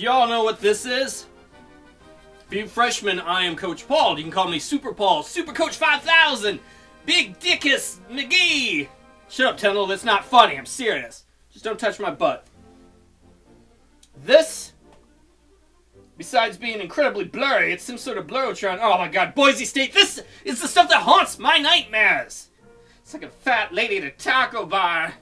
Do y'all know what this is? Being freshman, I am Coach Paul. You can call me Super Paul, Super Coach 5000, Big Dickus McGee. Shut up, Tendall. That's not funny. I'm serious. Just don't touch my butt. This, besides being incredibly blurry, it's some sort of blurotron. Oh my god, Boise State. This is the stuff that haunts my nightmares. It's like a fat lady at a taco bar.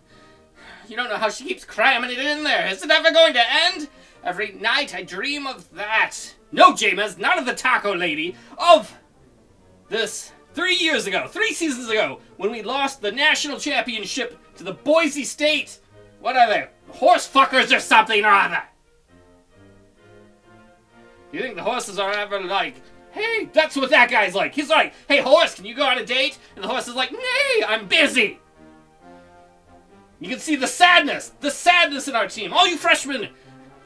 You don't know how she keeps cramming it in there. Is it ever going to end? Every night I dream of that. No, James, not of the taco lady. Of this three years ago, three seasons ago, when we lost the national championship to the Boise State. What are they? Horse fuckers or something or other. You think the horses are ever like, hey, that's what that guy's like. He's like, hey, horse, can you go on a date? And the horse is like, nay, I'm busy. You can see the sadness, the sadness in our team. All you freshmen,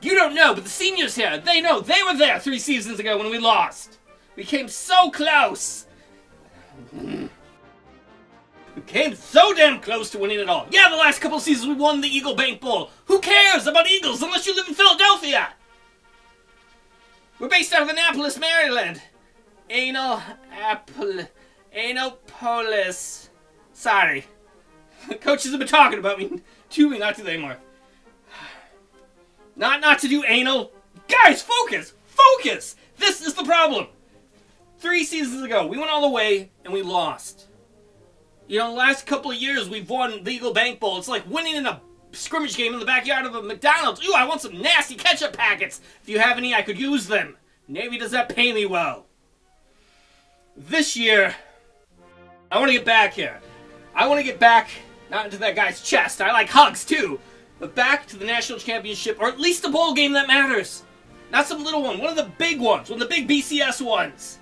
you don't know, but the seniors here, they know. They were there three seasons ago when we lost. We came so close. We came so damn close to winning it all. Yeah, the last couple seasons we won the Eagle Bank Bowl. Who cares about Eagles unless you live in Philadelphia? We're based out of Annapolis, Maryland. Anal Apple. Annapolis. Sorry. Coaches have been talking about me. To me not to anymore. Not not to do anal. Guys, focus! Focus! This is the problem. Three seasons ago, we went all the way and we lost. You know, last couple of years we've won the Eagle Bank Bowl. It's like winning in a scrimmage game in the backyard of a McDonald's. Ooh, I want some nasty ketchup packets. If you have any, I could use them. Navy does not pay me well. This year, I want to get back here. I want to get back, not into that guy's chest. I like hugs too. But back to the national championship, or at least a bowl game that matters. Not some little one, one of the big ones, one of the big BCS ones.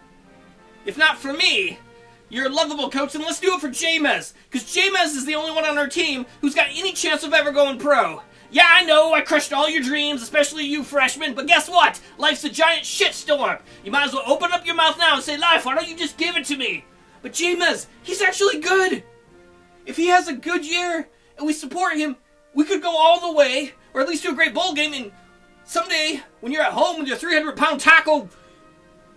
If not for me, you're a lovable coach, and let's do it for James. Because James is the only one on our team who's got any chance of ever going pro. Yeah, I know, I crushed all your dreams, especially you freshmen, but guess what? Life's a giant shitstorm. You might as well open up your mouth now and say, Life, why don't you just give it to me? But James, he's actually good. If he has a good year and we support him, we could go all the way, or at least do a great bowl game, and someday, when you're at home with your 300 pound taco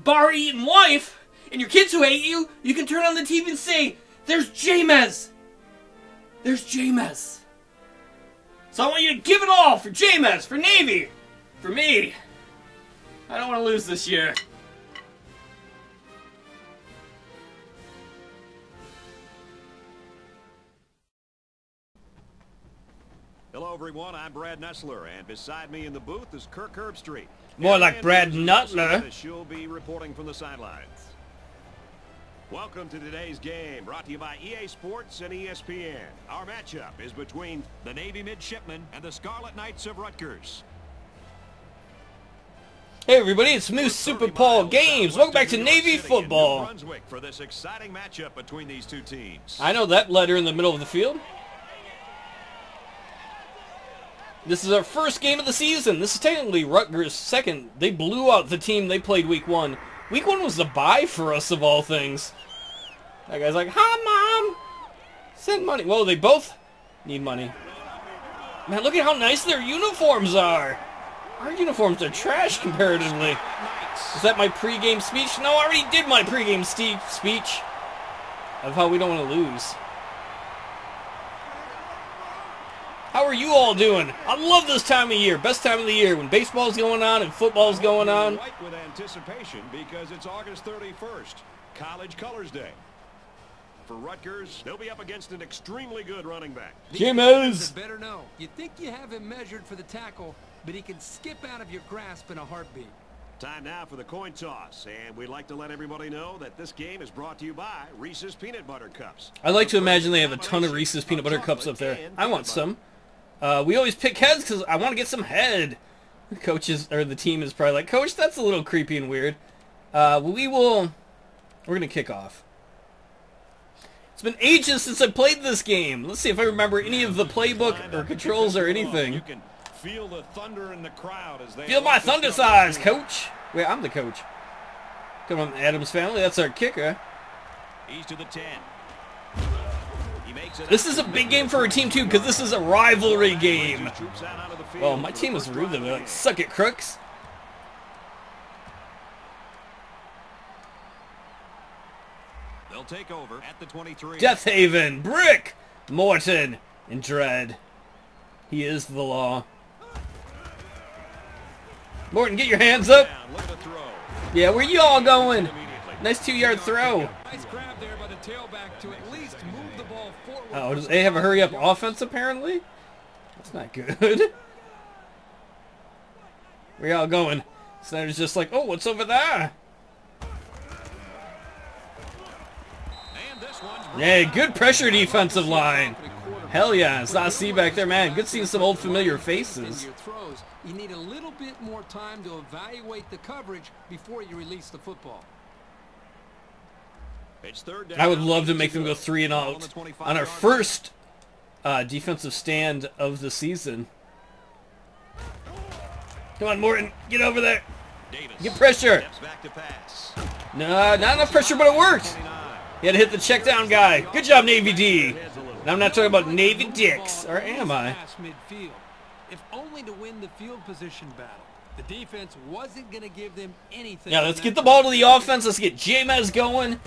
bar eating wife, and your kids who hate you, you can turn on the TV and say, There's James! There's James! So I want you to give it all for James, for Navy, for me. I don't want to lose this year. Hello, everyone. I'm Brad Nessler, and beside me in the booth is Kirk Herbstreit. More like Brad Nutler. She'll be reporting from the sidelines. Welcome to today's game, brought to you by EA Sports and ESPN. Our matchup is between the Navy Midshipmen and the Scarlet Knights of Rutgers. Hey everybody, it's Moose Super 30 Paul Games. Welcome back to Navy New Football. For this exciting matchup between these two teams. I know that letter in the middle of the field. This is our first game of the season. This is technically Rutgers' second. They blew out the team they played week one. Week one was the bye for us of all things. That guy's like, hi mom! Send money. Well, they both need money. Man, look at how nice their uniforms are. Our uniforms are trash comparatively. Is that my pregame speech? No, I already did my pregame speech of how we don't want to lose. How are you all doing? I love this time of year. Best time of the year when baseball's going on and football's going on. Right with anticipation because it's August 31st, College Colors Day. For Rutgers, they'll be up against an extremely good running back. Jimmers! better know. You think you have him measured for the tackle, but he can skip out of your grasp in a heartbeat. Time now for the coin toss, and we'd like to let everybody know that this game is brought to you by Reese's Peanut Butter Cups. I like to imagine they have a ton of Reese's peanut butter cups up there. I want some. Uh, we always pick heads because I want to get some head. The coaches or the team is probably like, Coach, that's a little creepy and weird. Uh, we will. We're gonna kick off. It's been ages since I played this game. Let's see if I remember any of the playbook or controls or anything. You can feel the thunder in the crowd as they Feel my thunder size. Coach. Wait, I'm the coach. Come on, Adams family. That's our kicker. He's to the 10. This is a big game for our team, too, because this is a rivalry game. Well, my team was rude to me. Like, suck it, crooks. They'll take over at the 23. Death Haven, Brick, Morton, and Dread. He is the law. Morton, get your hands up. Yeah, where you all going? Nice two-yard throw. Nice Oh, does A have a hurry-up offense apparently? That's not good. we y'all going? Snyder's just like, oh, what's over there? Hey, good pressure defensive line. Hell yeah, it's not back there, man. Good seeing some old familiar faces. You need a little bit more time to evaluate the coverage before you release the football. It's third down. I would love to make them go three and out on our first uh, defensive stand of the season. Come on, Morton, get over there. line. Davis Get pressure. steps back. No, not enough pressure, but it worked. 29. He had to hit the check down guy. Good job, Navy D. And I'm not talking about Navy Dicks, or am I? If only to win the field position battle. The defense wasn't going to give them anything. Yeah, let's get the ball to the offense. Let's get Jamez going.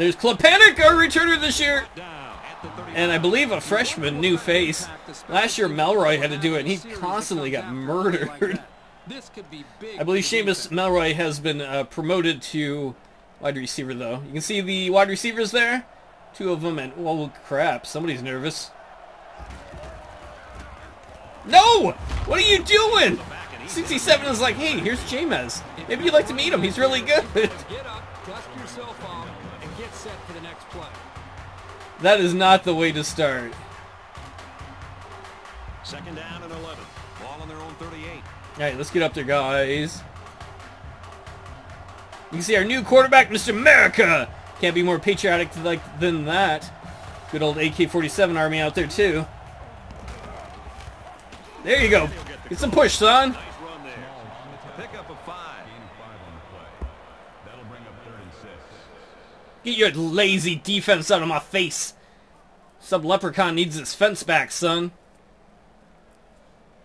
There's Klepanik, our returner this year. Down at the 39. And I believe a freshman, new face. Last year, Melroy had to do it, and he constantly got murdered. I believe Seamus. Melroy has been uh, promoted to wide receiver, though. You can see the wide receivers there. Two of them, and oh crap, somebody's nervous. No! What are you doing? 67 is like, hey, here's Jamez. Maybe you'd like to meet him. He's really good. Get up, dust yourself off, and get set for the next play. that is not the way to start. Second down and 11. Ball on their own 38. All right, let's get up there, guys. You can see our new quarterback, Mr. America. Can't be more patriotic like than that. Good old AK-47 army out there too. There you go. Get some push, son. Nice run there. Pick up a five. Get your lazy defense out of my face. Some leprechaun needs his fence back, son.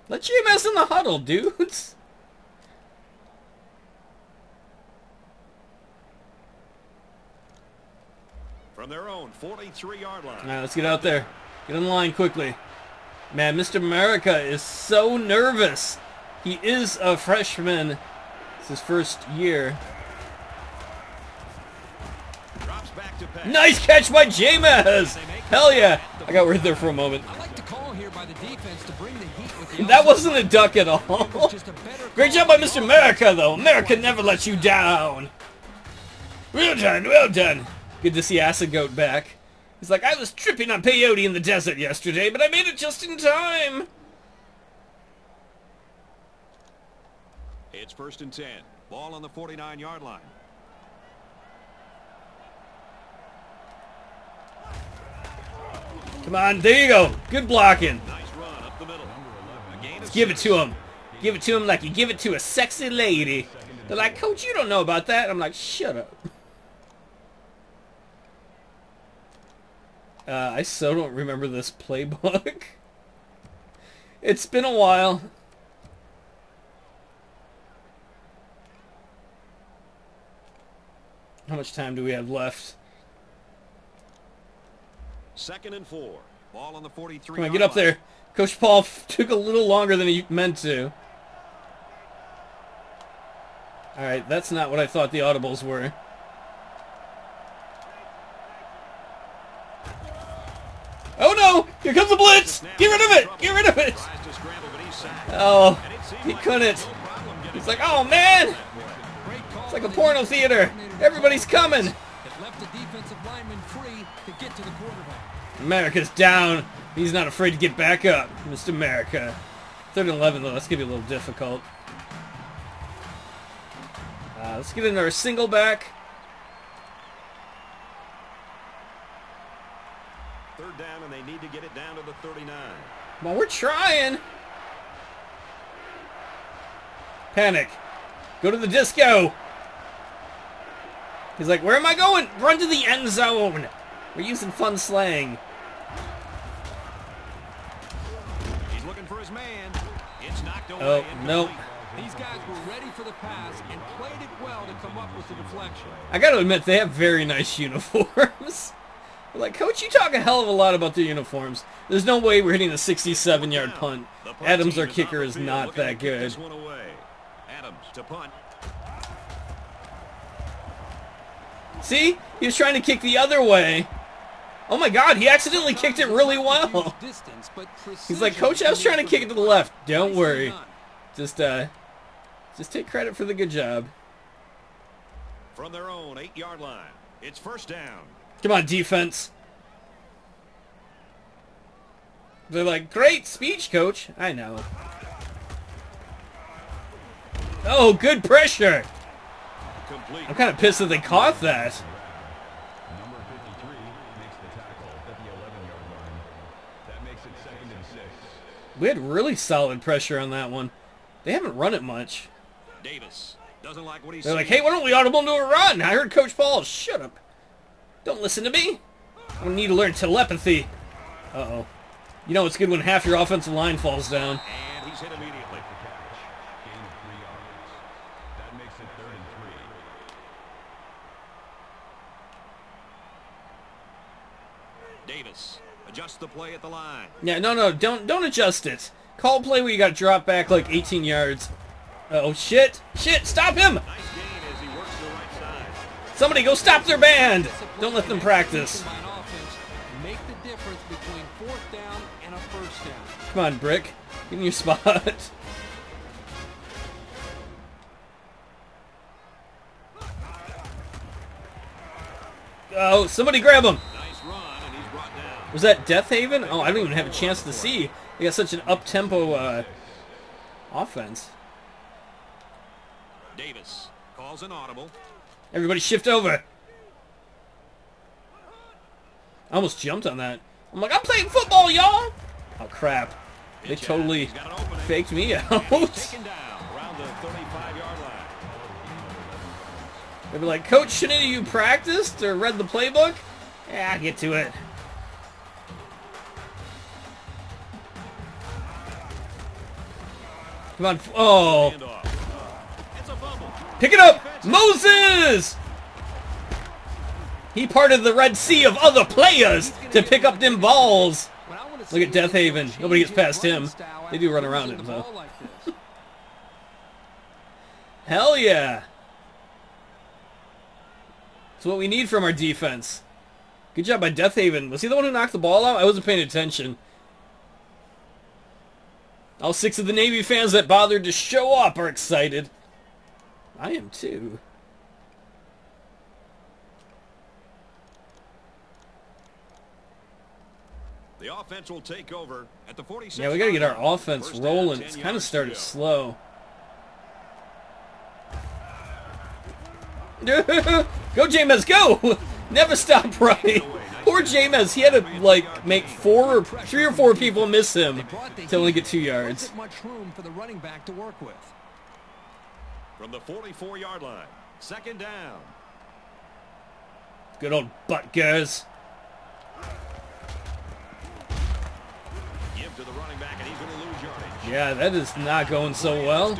Let GMS in the huddle, dudes. From their own 43-yard line. All right, let's get out there. Get in line quickly. Man, Mr. America is so nervous. He is a freshman. It's his first year. Drops back to pass. Nice catch by Jamez. Hell yeah. I got worried there for a moment. I like the call here by the defense to bring the heat with the That wasn't a duck at all. was just a better Great job by by Mr. America, though. America never lets you down. Well done, well done. Good to see Acid Goat back. He's like, I was tripping on peyote in the desert yesterday, but I made it just in time. It's first and 10. Ball on the 49-yard line. Come on, there you go. Good blocking. Nice run up the middle. A gain of Give it to him. Give it to him like you give it to a sexy lady. They're like, Coach, you don't know about that. I'm like, shut up. Uh, I so don't remember this playbook. It's been a while. How much time do we have left? Second and four. Ball on the 43 Come on, get up there. Coach Paul took a little longer than he meant to. All right, that's not what I thought the audibles were. Oh no! Here comes the blitz! Get rid of it! Get rid of it! Tries to scramble, but he's sacked. Oh, And it seemed he couldn't. no problem getting He's like, oh man! It's like a porno theater. Everybody's coming. It left the defensive lineman free to get to the quarterback. America's down. He's not afraid to get back up. Mr. America. Third and 11, though. That's going to be a little difficult. Uh, let's get into our single back. Third down, and they need to get it down to the 39. Well, we're trying. Panic. Go to the disco. He's like, where am I going? Run to the end zone. We're using fun slang. Oh, nope. These guys were ready for the pass and played it well to come up with the deflection. I gotta admit, they have very nice uniforms. like, coach, you talk a hell of a lot about the uniforms. There's no way we're hitting a 67-yard punt. Adams, our kicker, is not that good. this one away. Adams to punt. See? He was trying to kick the other way. Oh my god, he accidentally kicked it really well. He's like, Coach, I was trying to kick it to the left. Don't worry. Just, uh, just take credit for the good job. From their own eight-yard line. It's first down. Come on, defense. They're like, great speech, coach. I know. Oh, good pressure. I'm kind of pissed that they caught that. Number 53 makes the tackle at the 11-yard line. That makes it second and six. We had really solid pressure on that one. They haven't run it much. Davis doesn't like what he's They're like, hey, why don't we audible into a run? I heard Coach Paul. Shut up. Don't listen to me. I need to learn telepathy. Uh-oh. You know it's good when half your offensive line falls down. And he's hit immediately. Catch. Gain of three yards. That makes it third and three. Davis adjusts the play at the line. Yeah, no, no, don't don't adjust it. Call play where you got to drop back like 18 yards. Uh, oh shit, shit! Stop him! Nice gain as he works to the right. Somebody go stop their band! Don't let them practice. By an offense, Make the difference between fourth down and a first down. Come on, Brick, get in your spot. Oh, somebody grab him! Nice run, and he's brought down. Was that Death Haven? Oh, I don't even have a chance to see. They got such an up-tempo uh, offense. Davis calls an audible. Everybody shift over. I almost jumped on that. I'm like, I'm playing football, y'all! Oh, crap. They totally He's got an opening. faked me out. taken down around the 35-yard line. They'd be like, Coach, shouldn't you practiced or read the playbook? Yeah, I'll get to it. Come on. Oh, pick it up! Moses! He parted the Red Sea of other players to pick up them balls. Look at Death Haven. Nobody gets past him. They do run around him, though. Hell yeah. That's what we need from our defense. Good job by Death Haven. Was he the one who knocked the ball out? I wasn't paying attention. All six of the Navy fans that bothered to show up are excited. I am too. The offense will take over at the 46. Yeah, we got to get our offense First rolling. It's kind of started slow. go, James, go! Never stop running. Poor James, he had to like make four, or three or four people miss him They to only get two yards. Much room for the running back to work with. From the 44-yard line. Second down. Good old Butgers. Give to the running back, and he's going to lose yardage. Yeah, that is not going so well.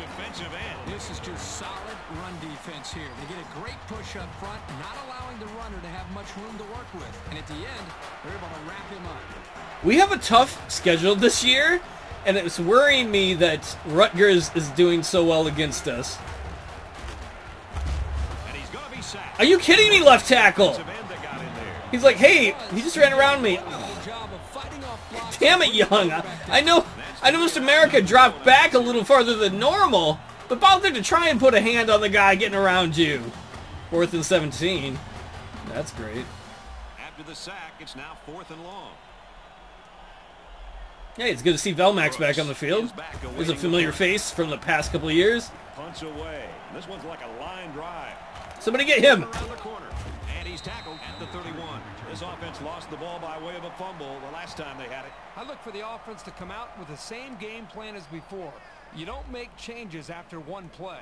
This is just solid run defense here. They get a great push up front, not allowing the runner to have much room to work with. And at the end, they're able to wrap him up. We have a tough schedule this year, and it's worrying me that Rutgers is doing so well against us. And he's going to be sacked. Are you kidding me, left tackle? Defensive end that got in there. He's like, hey, he just ran around me. Wonderful job of fighting off blocks Damn it, and bringing the Young. I know, I noticed America dropped back a little farther than normal, but bothered to try and put a hand on the guy getting around you. Fourth and 17. That's great. After the sack, it's now fourth and long. Hey, it's good to see Velmax back on the field. There's a familiar face from the past couple of years. Punts away. This one's like a line drive. Somebody get him. Around the corner. And he's tackled at the 31. This offense lost the ball by way of a fumble the last time they had it. I look for the offense to come out with the same game plan as before. You don't make changes after one play.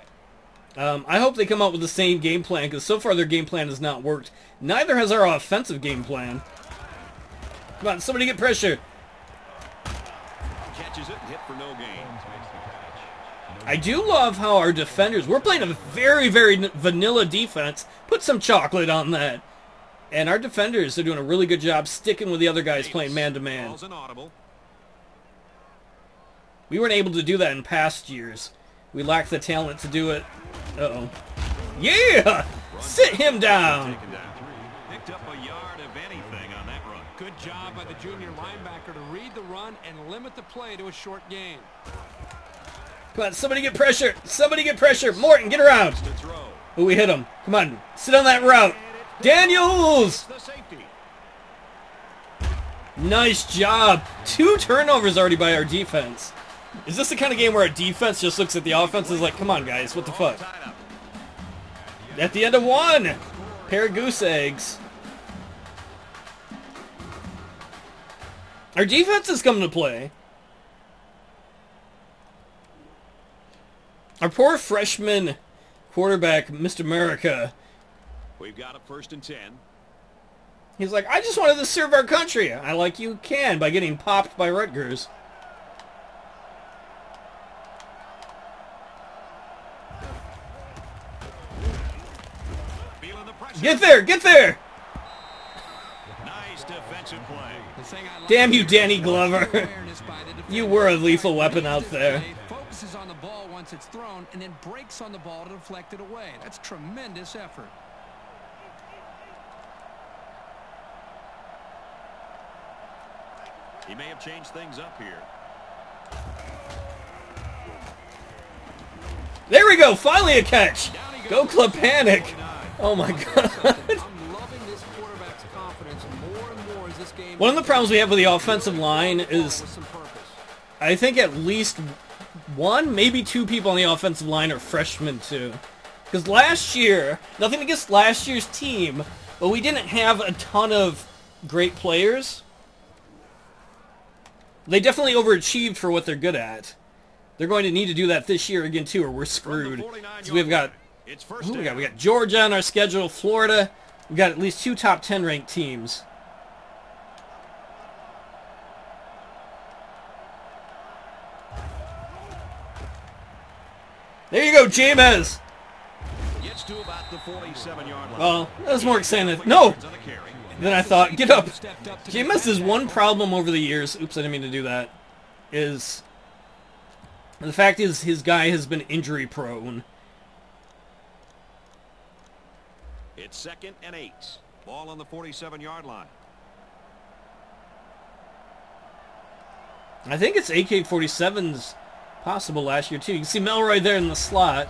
Um, I hope they come out with the same game plan because so far their game plan has not worked. Neither has our offensive game plan. Come on, somebody get pressure. Catches it and hit for no gain. Jones makes the catch. No I do love how our defenders, we're playing a very, very vanilla defense. Put some chocolate on that. And our defenders are doing a really good job sticking with the other guys playing man to man. Calls an audible. We weren't able to do that in past years. We lacked the talent to do it. Uh-oh. Yeah! Sit him down! Picked up a yard of anything on that run. Good job by the junior linebacker to read the run and limit the play to a short gain. Come on, somebody get pressure! Somebody get pressure! Morton, get around! Oh, we hit him. Come on, sit on that route. Daniels! Nice job. Two turnovers already by our defense. Is this the kind of game where our defense just looks at the offense and is like, come on, guys, what the fuck? At the end of one, pair of goose eggs. Our defense is coming to play. Our poor freshman quarterback, Mr. America, We've got a first and ten. he's like, I just wanted to serve our country. I like you can by getting popped by Rutgers. Get there, get there! Nice defensive play. The thing I like Damn you, Danny Glover. awareness by the defender. You were a lethal weapon out there. Focuses on the ball once it's thrown and then breaks on the ball to deflect it away. That's tremendous effort. He may have changed things up here. There we go, finally a catch! Go Klepanik! Oh my god. One of the problems we have with the offensive line is. I think at least one, maybe two people on the offensive line are freshmen too. Because last year, nothing against last year's team, but we didn't have a ton of great players. They definitely overachieved for what they're good at. They're going to need to do that this year again too, or we're screwed. From the 49 So we've got It's first we got? We got Georgia on our schedule, Florida. We got at least two top ten ranked teams. There you go, James. Gets to about the 47-yard line. Well, that was more exciting. Than, no, On the carry. then I thought. Get up. To Jameis' one problem over the years. Oops, I didn't mean to do that. Is the fact is his guy has been injury prone. It's second and eight. Ball on the 47-yard line. I think it's AK-47's possible last year too. You can see Melroy there in the slot.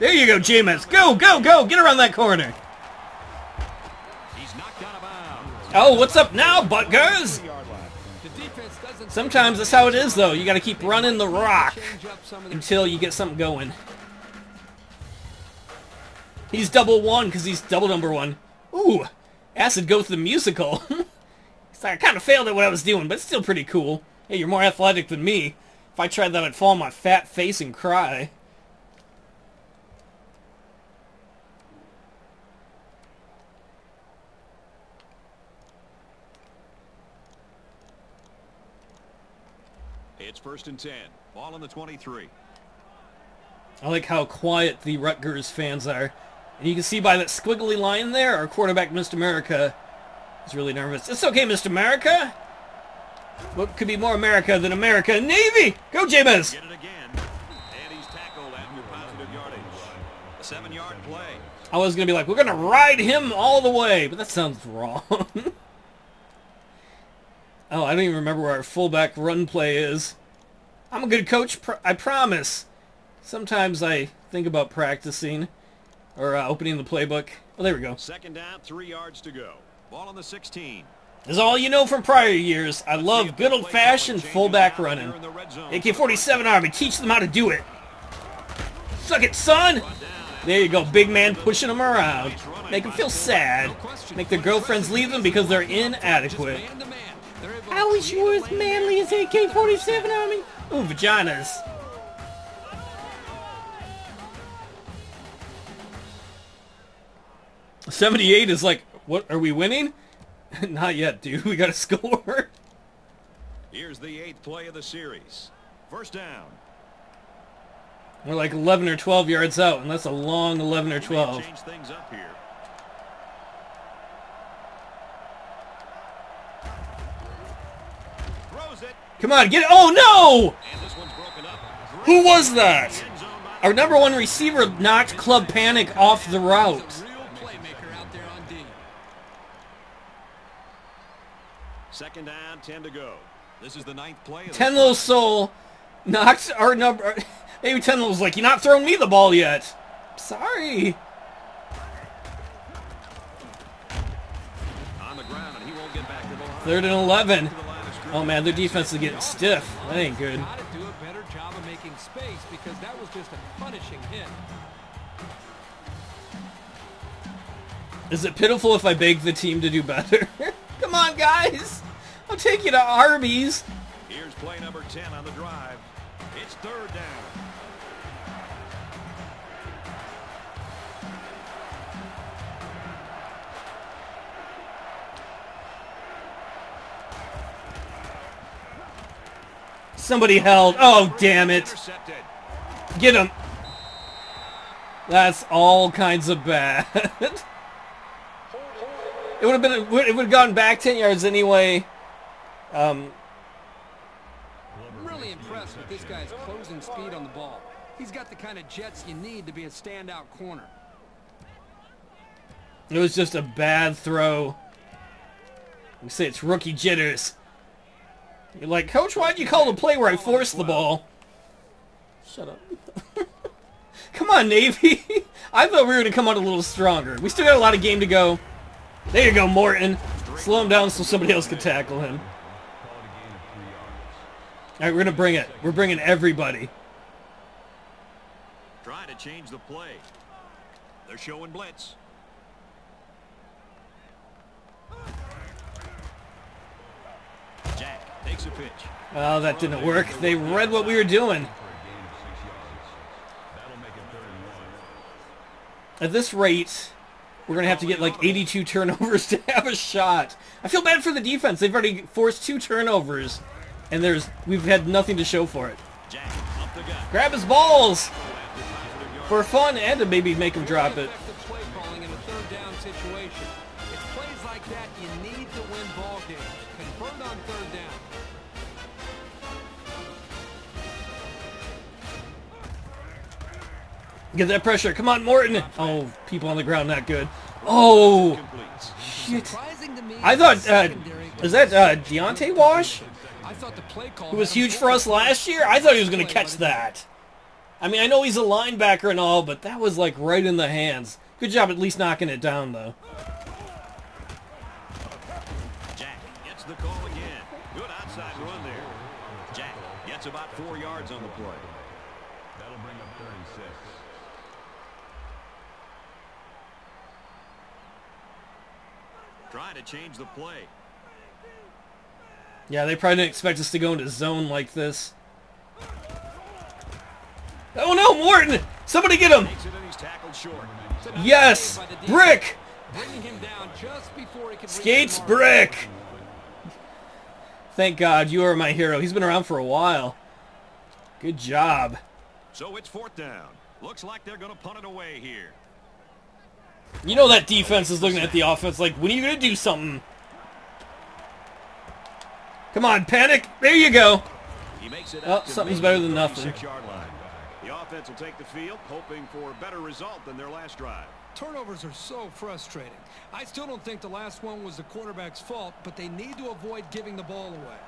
There you go, Jameis. Go, go, go! Get around that corner. He's knocked out of bounds. Oh, what's up now, Butgers? The Sometimes that's how it is, though. You got to keep running the rock change up some of the until you get something going. He's double one because he's double number one. Ooh, Acid Go to the musical. I kind of failed at what I was doing, but it's still pretty cool. Hey, you're more athletic than me. If I tried that, I'd fall on my fat face and cry. It's first and 10. Ball on the 23. I like how quiet the Rutgers fans are. And you can see by that squiggly line there, our quarterback, Mr. America, is really nervous. It's okay, Mr. America. What could be more America than America Navy? Go, Jameis! Get it again. And he's tackled after positive yardage. A seven-yard play. I was going to be like, we're going to ride him all the way, but that sounds wrong. oh, I don't even remember where our fullback run play is. I'm a good coach, pr- I promise. Sometimes I think about practicing or uh, opening the playbook. Oh, there we go. Second down, three yards to go. Ball on the 16. This is all you know from prior years. I love good old-fashioned fullback running. AK-47 Army, teach them how to do it. Suck it, son! There you go, big man pushing them around. Make them feel sad. Make their girlfriends leave them because they're inadequate. man to man. They're able I wish you were as manly as AK-47 Army. Ooh, vaginas. Seventy-eight is like, what? Are we winning? Not yet, dude. We got to score. Here's the eighth play of the series. First down. We're like 11 or 12 yards out, and that's a long 11 or 12. changed things up here. Come on, get it. Oh, no! and this one's broken up. Who was that? End zone by Our number one receiver knocked Klepanik off the route. He's a real playmaker out there on D. Second down, 10 to go. This is the ninth play. Of the Tenlo Soul knocked our number. Maybe Tenlo's like, you're not throwing me the ball yet. Sorry. On the ground, and he won't get back to the line. Third and 11. To the line of scrimmage. Oh man, their defense is getting stiff. That ain't good. Got to do a better job of making space because that was just a punishing hit. Is it pitiful if I beg the team to do better? Come on, guys. I'll take you to Arby's. Here's play number 10 on the drive. It's third down. Somebody held. Oh, damn it. Get him. That's all kinds of bad. it would have been. It would have gone back ten yards anyway. Um, I'm really impressed with this guy's closing speed on the ball. He's got the kind of jets you need to be a standout corner. it was just a bad throw. We say it's rookie jitters. You're like, Coach, why'd you call the play where I forced the ball? Shut up. come on, Navy. I thought we were going to come out a little stronger. We still got a lot of game to go. There you go, Morton. Slow him down so somebody else can tackle him. All right, we're going to bring it. We're bringing everybody. Trying to change the play. They're showing blitz. Jack takes a pitch. Oh, that didn't work. They read what we were doing. For a gain of six yards. That'll make it third and one. At this rate, we're going to have to get like 82 turnovers to have a shot. I feel bad for the defense. They've already forced two turnovers, and there's we've had nothing to show for it. Grab his balls for fun and to maybe make him drop it. Get that pressure. Come on, Morton. Oh, people on the ground, not good. Oh, shit. I thought, uh, is that uh, Deontay Wash? I thought the play call Who was huge for us last year? I thought he was going to catch that. I mean, I know he's a linebacker and all, but that was like right in the hands. Good job at least knocking it down, though. Jack gets the call again. Good outside run there. Jack gets about four yards on the play. That'll bring up third and six. Trying to change the play. Yeah, they probably didn't expect us to go into zone like this. Oh no, Morton! Somebody get him! Takes it and he's tackled short. It's a nice Yes! save by the defense, Brick! Bringing him down just before he could Skates. Brick! Thank God, you are my hero. He's been around for a while. Good job. So it's fourth down. Looks like they're going to punt it away here. You know that defense is looking at the offense like, when are you going to do something? Come on, panic. There you go. He makes it Well, out something's better than nothing. 36-yard line. The offense will take the field, hoping for a better result than their last drive. Turnovers are so frustrating. I still don't think the last one was the quarterback's fault, but they need to avoid giving the ball away.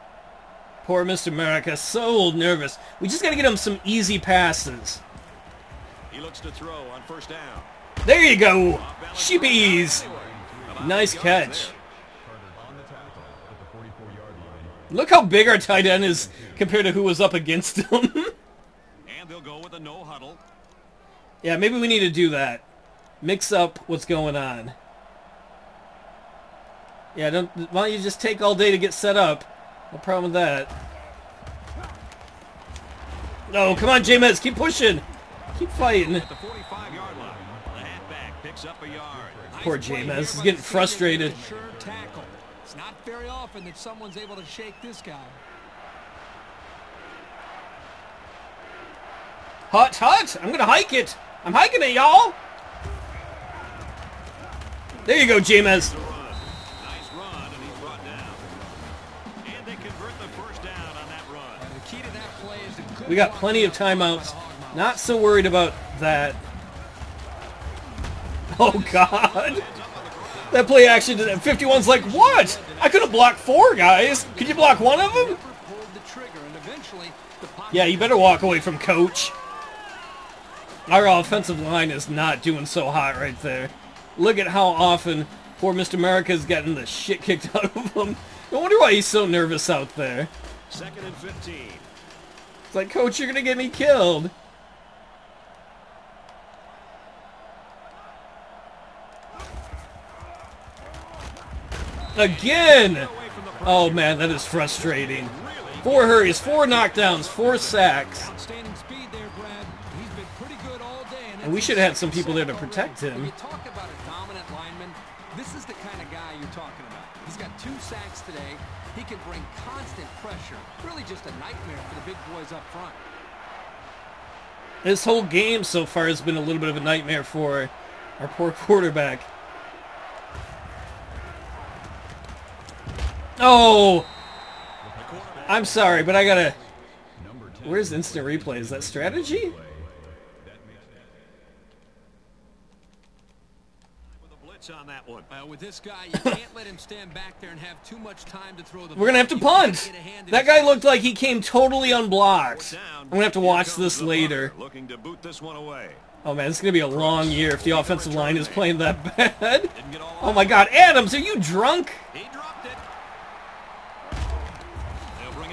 Poor Mr. America, so old nervous. We just got to get him some easy passes. He looks to throw on first down. There you go. Off Sheepies. Nice eight yards catch. there. Carter on the tackle at the 44-yard line. Look how big our tight end is compared to who was up against him. And they'll go with a no huddle. yeah, maybe we need to do that. Mix up what's going on. Yeah, don't, why don't you just take all day to get set up? No problem with that. No, come on, J-Mez, keep pushing. Keep fighting. At the 45-yard line. The picks up a yard. Poor J-Mez, here getting frustrated. With a Sure tackle. It's not very often that someone's able to shake this guy. Hut, hut! I'm gonna hike it! I'm hiking it, y'all! There you go, James. Nice run, and he's brought down. And they convert the first down on that run. And the key to that play is a We got plenty of timeouts. Not so worried about that. Oh, God. That play action, 51's like, what? I could have blocked four guys. Could you block one of them? Never pulled the trigger, and eventually the pocket Yeah, you better walk away from coach. Our offensive line is not doing so hot right there. Look at how often poor Mr. America's getting the shit kicked out of him. No wonder why he's so nervous out there. Second and 15. It's like, coach, you're going to get me killed. Again! Oh man, that is frustrating. Four hurries, four knockdowns, four sacks. Outstanding speed there, Brad. He's been pretty good all day. And we should have had some people there to protect him. Talk about a dominant lineman, this is the kind of guy you're talking about. He's got two sacks today. He can bring constant pressure. Really just a nightmare for the big boys up front. This whole game so far has been a little bit of a nightmare for our poor quarterback. Oh! I'm sorry, but I gotta... Where's instant replay? Is that strategy? On that one. With this guy, you can't let him stand back there and have too much time to throw the We're gonna have to. Punt! That guy looked like he came totally unblocked. I'm gonna have to watch this later. Looking to boot this one away. Oh man, it's gonna be a long year if the offensive line is playing that bad. Oh my god, Adams, are you drunk?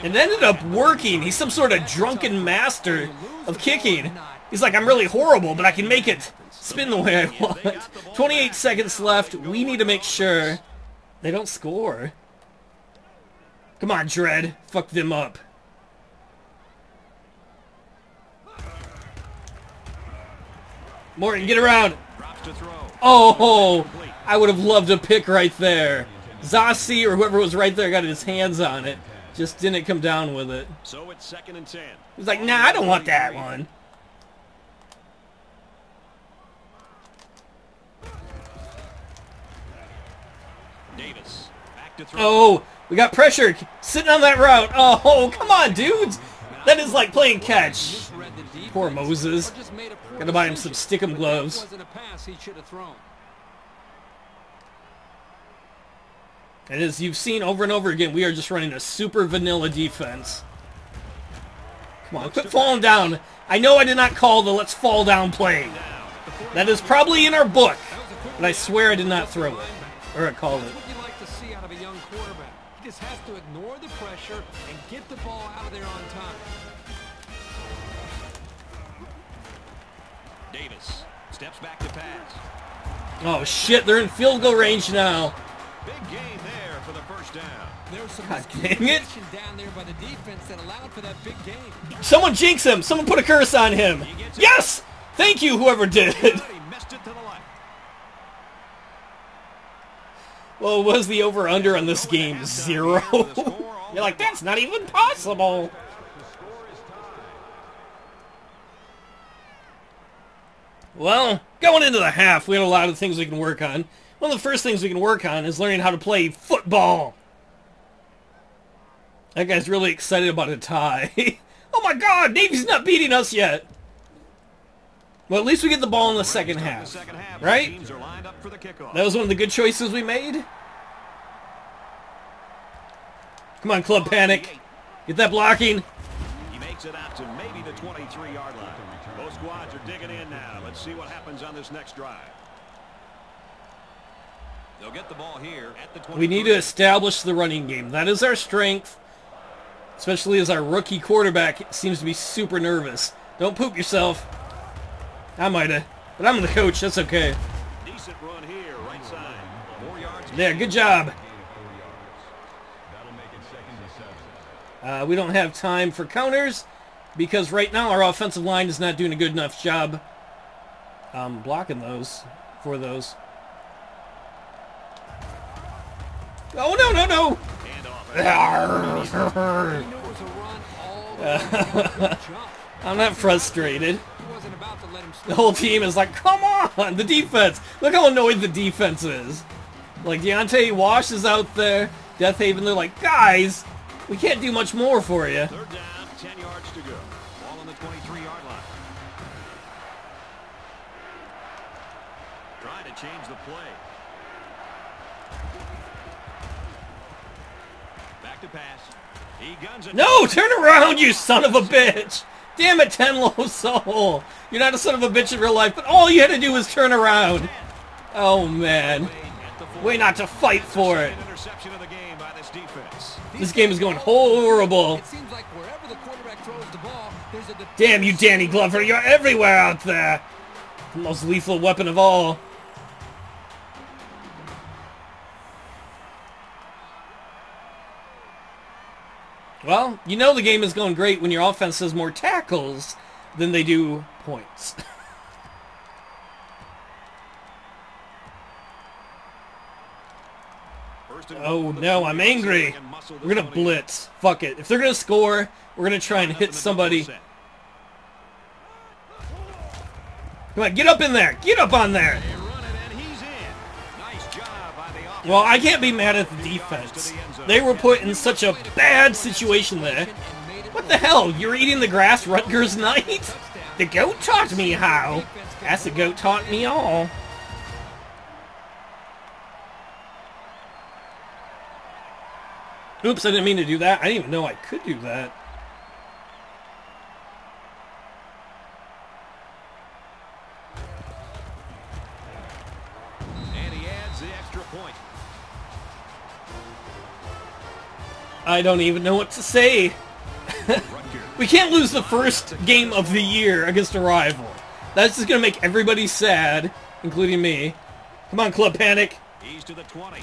It ended up working. He's some sort of drunken master of kicking. He's like, I'm really horrible, but I can make it spin the way I want. 28 seconds left. We need to make sure they don't score. Come on, Dread. Fuck them up. Morton, get around. Oh, I would have loved a pick right there. Zossi or whoever was right there got his hands on it. Just didn't come down with it. So it's second and 10. He's like, nah, I don't want that one. Davis. Back to throw. Oh, we got pressure sitting on that route. Oh, come on, dudes. That is like playing catch. misread the defense, Poor Moses. or just made a poor Gotta buy him some stickum gloves. That wasn't a pass he should have thrown. And as you've seen over and over again, we are just running a super vanilla defense. Come on, quit falling down. I know I did not call the let's fall down play. That is probably in our book, but I swear I did not throw it. Or I called it. That's what you like to see out of a young quarterback. He just has to ignore the pressure and get the ball out of there on time. Davis. Steps back to pass. Oh shit, they're in field goal range now. Big game. Someone jinx him. Someone put a curse on him. Yes! Thank you, whoever did. But he missed it to the left. Well, was the over-under on this game zero? You're like, that's not even possible. Well, going into the half, we had a lot of things we can work on. One of the first things we can work on is learning how to play football. That guy's really excited about a tie. oh my god, Navy's not beating us yet. Well, at least we get the ball in the second half. second half. Right? Teams are lined up for the kickoff. That was one of the good choices we made. Come on, Klepanik. Get that blocking. He makes it out to maybe the 23-yard line. Both squads are digging in now. Let's see what happens on this next drive. They'll get the ball here at the 23. We need to establish the running game. That is our strength, especially as our rookie quarterback seems to be super nervous. Don't poop yourself. I might have, but I'm the coach. That's okay. Decent run here, right side. Four yards. There, good job. That'll make it second to seven. Uh, we don't have time for counters because right now our offensive line is not doing a good enough job um, blocking those for those. Oh no no no! I'm not frustrated. The whole team is like, come on! The defense! Look how annoyed the defense is. Like, Deontay Wash is out there. Death Haven, they're like, guys, we can't do much more for you. No, turn around, you son of a bitch! Damn it, Tenlo Soul! You're not a son of a bitch in real life, but all you had to do was turn around. Oh, man. Way not to fight for it. This game is going horrible. Damn you, Danny Glover, you're everywhere out there! The most lethal weapon of all. Well, you know the game is going great when your offense has more tackles than they do points. Oh goal for the no, I'm angry. They can muscle We're gonna blitz. Fuck it. If they're gonna score, we're gonna try and hit somebody. Come on, get up in there! Get up on there! They run it and he's in. Nice job by the offense. Well, I can't be mad at the defense. They were put in such a bad situation there. What the hell? You're eating the grass, Rutgers Knight? The goat taught me how. As the goat taught me all. Oops, I didn't mean to do that. I didn't even know I could do that. I don't even know what to say. We can't lose the first game of the year against a rival. That's just gonna make everybody sad, including me. Come on, Klepanik. He's to the 20.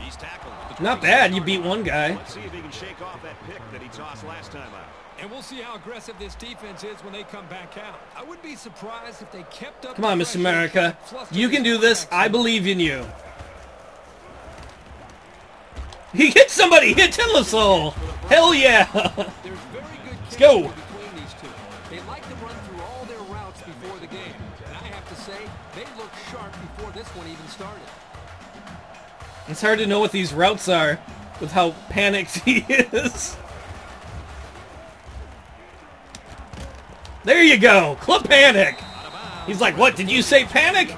He's tackled. at the Not bad, you beat one guy. Let's see if he can shake off that pick that he tossed last time out. And we'll see how aggressive this defense is when they come back out. I would be surprised if they kept up. Come on, the Mr. America. You can do this. I believe in you. He hit somebody! He Hit Tenlisol! Hell yeah! There's very good Let's go. chemistry between these two. They like to run through all their routes before the game. And I have to say, they looked sharp before this one even started. it's hard to know what these routes are with how panicked he is. There you go! Klepanik! He's like, what, did you say panic?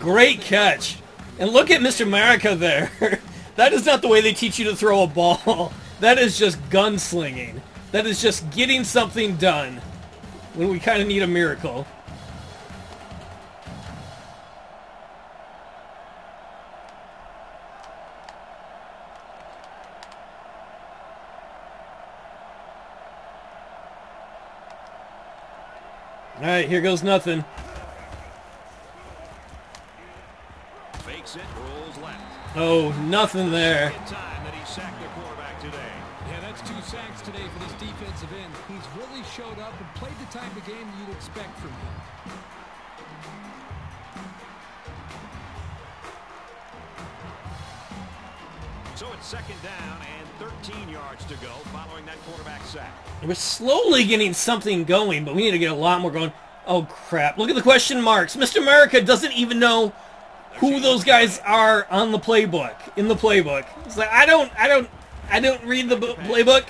Great catch. And look at Mr. America there. that is not the way they teach you to throw a ball. That is just gunslinging. That is just getting something done when we kind of need a miracle. All right, here goes nothing. Fakes it, rolls left. Oh, nothing there. Time that he sacked their quarterback today. Yeah, that's two sacks today for this defensive end. He's really showed up and played the type of game you'd expect from him. So it's second down and 13 yards to go following that quarterback sack. We're slowly getting something going, but we need to get a lot more going. Oh crap! Look at the question marks. Mr. America doesn't even know who those guys are on the playbook. In the playbook, it's like I don't, I don't, I don't read the bu- playbook.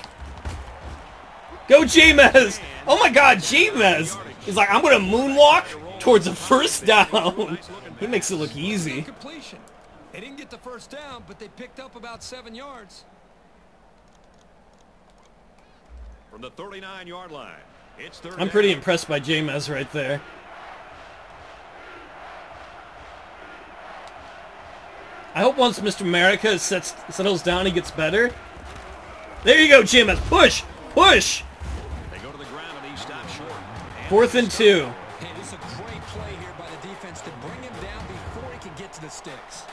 Go James! Oh my God, James! He's like, I'm gonna moonwalk towards a first down. he makes it look easy. They didn't get the first down, but they picked up about seven yards. From the 39-yard line, it's I'm pretty impressed by James right there. I hope once Mr. America sets, settles down, he gets better. There you go, James. Push! Push! They go to the ground and he stops short. And Fourth and two. This is a great play here by the defense to bring him down before he can get to the sticks.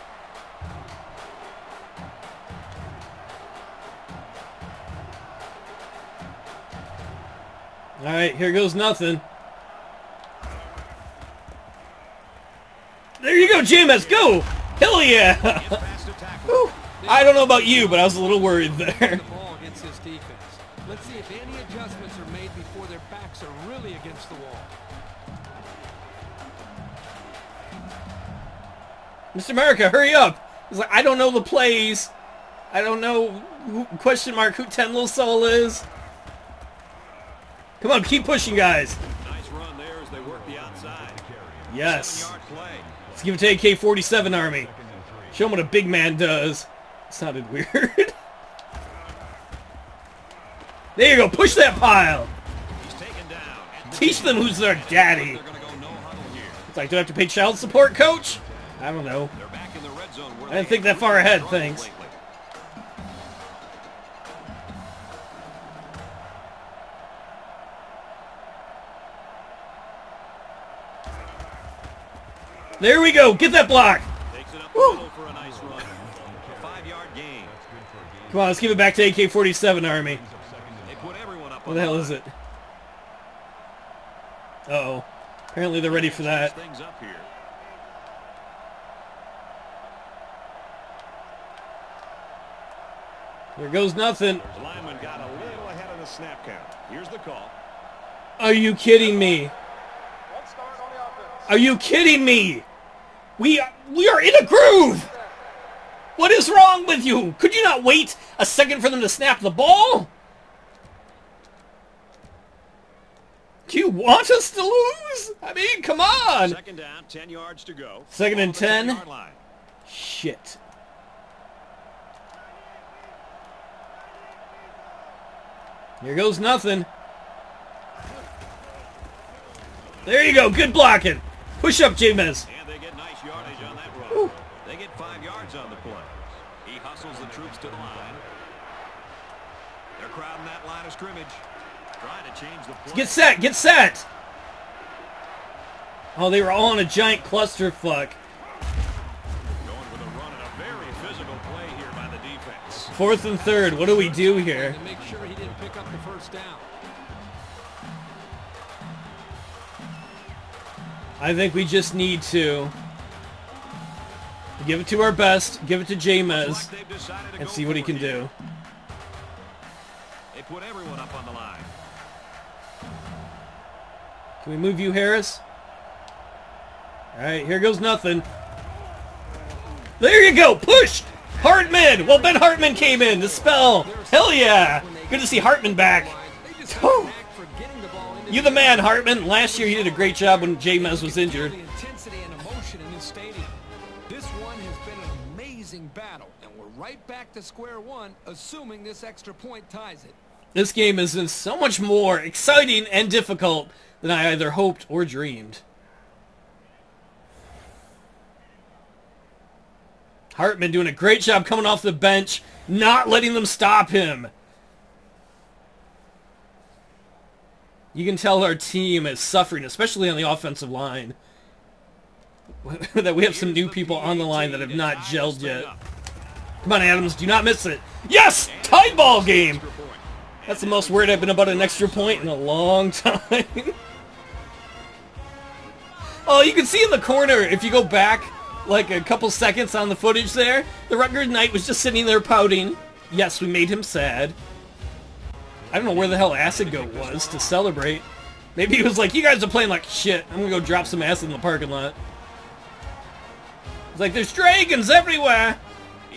All right, here goes nothing. There you go, James. Go! Hell yeah! Gets past the tackle. I don't know about you, but I was a little worried there. The ball against this defense. Let's see if any adjustments are made before their backs are really against the wall. Mr. America, hurry up! He's like, I don't know the plays. I don't know who, question mark who Ten Little Soul is. Come on, keep pushing, guys. Nice run there as they work the outside. Yes. Seven-yard play. Let's give it to AK-47 Army. Show them what a big man does. sounded weird. there you go. Push that pile. Teach them who's their daddy. It's like, do I have to pay child support, coach? I don't know. I didn't think that far ahead, thanks. There we go. Get that block. Takes it up the Woo. middle for a nice run. A five-yard gain. Come on, let's give it back to AK-47 Army. They put everyone up What the hell is it? Uh-oh. Apparently they're ready for that. Switch Things up here. There goes nothing. Got a little ahead of the snap count. Here's the call. Are you kidding me? Are you kidding me? We are, we are in a groove. What is wrong with you? Could you not wait a second for them to snap the ball? Do you want us to lose? I mean, come on. Second down, 10 yards to go. Second and Ball at 10. Shit. Here goes nothing. There you go. Good blocking. Push up, James. And they get nice yardage on that run. They get five yards on the play. He hustles to the line. They're crowding that line of scrimmage. Trying to change the play. Get set. Get set. Oh, they were all in a giant clusterfuck. Going with a run and a very physical play here by the defense. Fourth and third. What do we do here? Make sure he didn't pick up the first down. I think we just need to give it to our best, give it to James, Like they've decided to and see what he can here. do. They put everyone up on the line. Can we move you, Harris? All right, here goes nothing. There you go, push! Hartman! Well, Ben Hartman came in to spell. Hell yeah! Good to see Hartman back. They just Whew. a knack the You the man, Hartman. Last year you did a great job when James was injured. Back to square one, assuming this extra point ties it. This game is so much more exciting and difficult than I either hoped or dreamed. Hartman doing a great job coming off the bench, not letting them stop him. You can tell our team is suffering, especially on the offensive line. that we have some new people on the line that have not gelled yet. Come on, Adams, do not miss it. Yes! Tie ball game! That's the most worried I've been about an extra point in a long time. oh, you can see in the corner, if you go back like a couple seconds on the footage there, the Rutgers Knight was just sitting there pouting. Yes, we made him sad. I don't know where the hell Acid Goat was to celebrate. Maybe he was like, you guys are playing like shit. I'm gonna go drop some acid in the parking lot. It's like, there's dragons everywhere!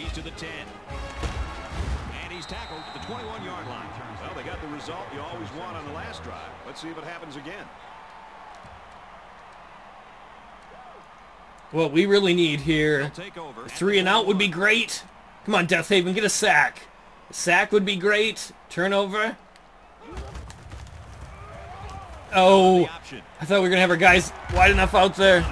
He's to the 10. And he's tackled at the 21-yard line. Well, they got the result you always want on the last drive. Let's see if it happens again. What we really need here. Three and out would be great. Come on, Death Haven, get a sack. A sack would be great. Turnover. Oh, I thought we were going to have our guys wide enough out there.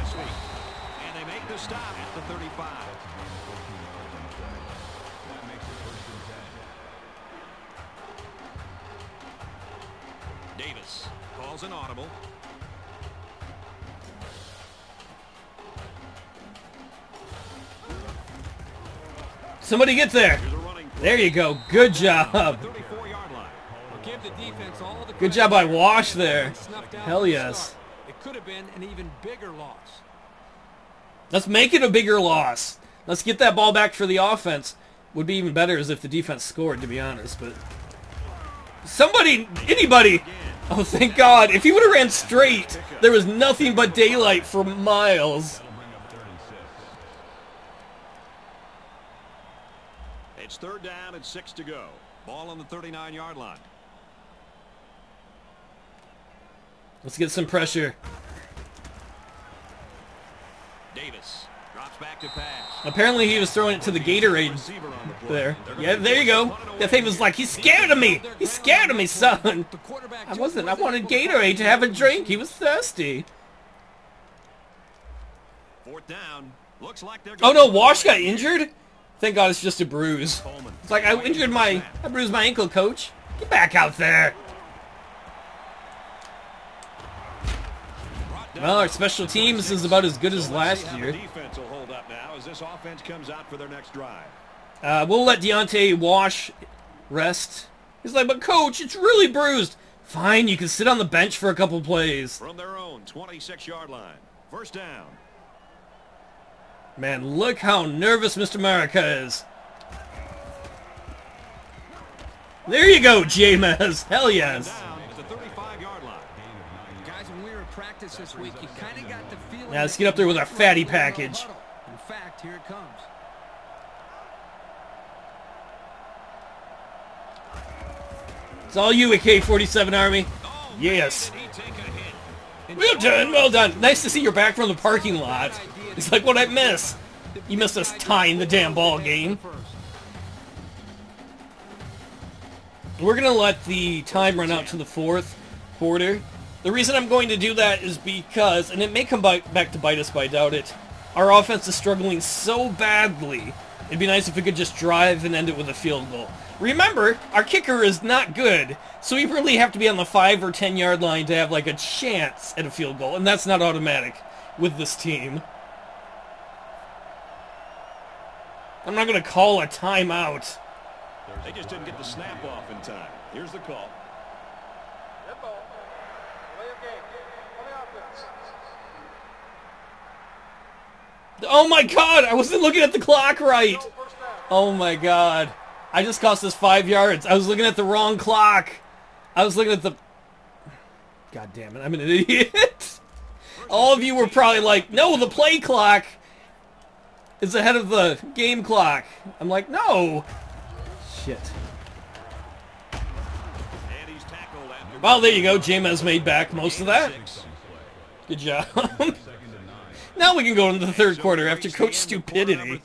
Somebody get there. There you go. Good job. 34-yard line. Give the defense all the Good job by. Wash there. Hell yes. It could have been an even bigger loss. Let's make it a bigger loss. Let's get that ball back for the offense. Would be even better as if the defense scored, to be honest, but... Somebody, anybody! Oh, thank God. If he would have ran straight, there was nothing but daylight for miles. That'll bring up third and six. It's third down and six to go. Ball on the 39-yard line. Let's get some pressure. Davis drops back to pass. Apparently he was throwing it to the Gatorade the there. Yeah, there you go. That thing was like, he's scared of me. He's scared of me, son. The quarterback I wasn't. I wanted Gatorade to have a drink. He was thirsty. Fourth down. Looks like they're Oh no, Wash got injured? Thank God it's just a bruise. It's like, I injured my, I bruised my ankle, coach. Get back out there. Well, our special teams is about as good as last year. Defense will hold up now as this offense comes out for their next drive. Uh, we'll let Deontay Wash rest. He's like, but coach, it's really bruised. Fine, you can sit on the bench for a couple plays. From their own 26-yard line. First down. Man, look how nervous Mr. America is. There you go, James. Hell yes. Down at 35-yard line. Guys, we week. Now let's get up there with our fatty package. In fact, here it comes. It's all you, AK-47 Army. Yes. Well done, well done. Nice to see you're back from the parking lot. It's like, what I miss? You missed us tying the damn ball game. We're going to let the time run out to the fourth quarter. The reason I'm going to do that is because, and it may come back to bite us, but I doubt it, our offense is struggling so badly. It'd be nice if we could just drive and end it with a field goal. Remember, our kicker is not good, so we really have to be on the 5 or 10 yard line to have like a chance at a field goal, and that's not automatic with this team. I'm not going to call a timeout. They just didn't get the snap off in time. Here's the call. Oh my god, I wasn't looking at the clock right. Oh my god. I just cost us five yards. I was looking at the wrong clock. I was looking at the... God damn it, I'm an idiot. All of you were probably like, no, the play clock is ahead of the game clock. I'm like, no. Shit. Well, there you go. James made back most of that. Good job. now we can go into the third quarter after Coach Stupidity.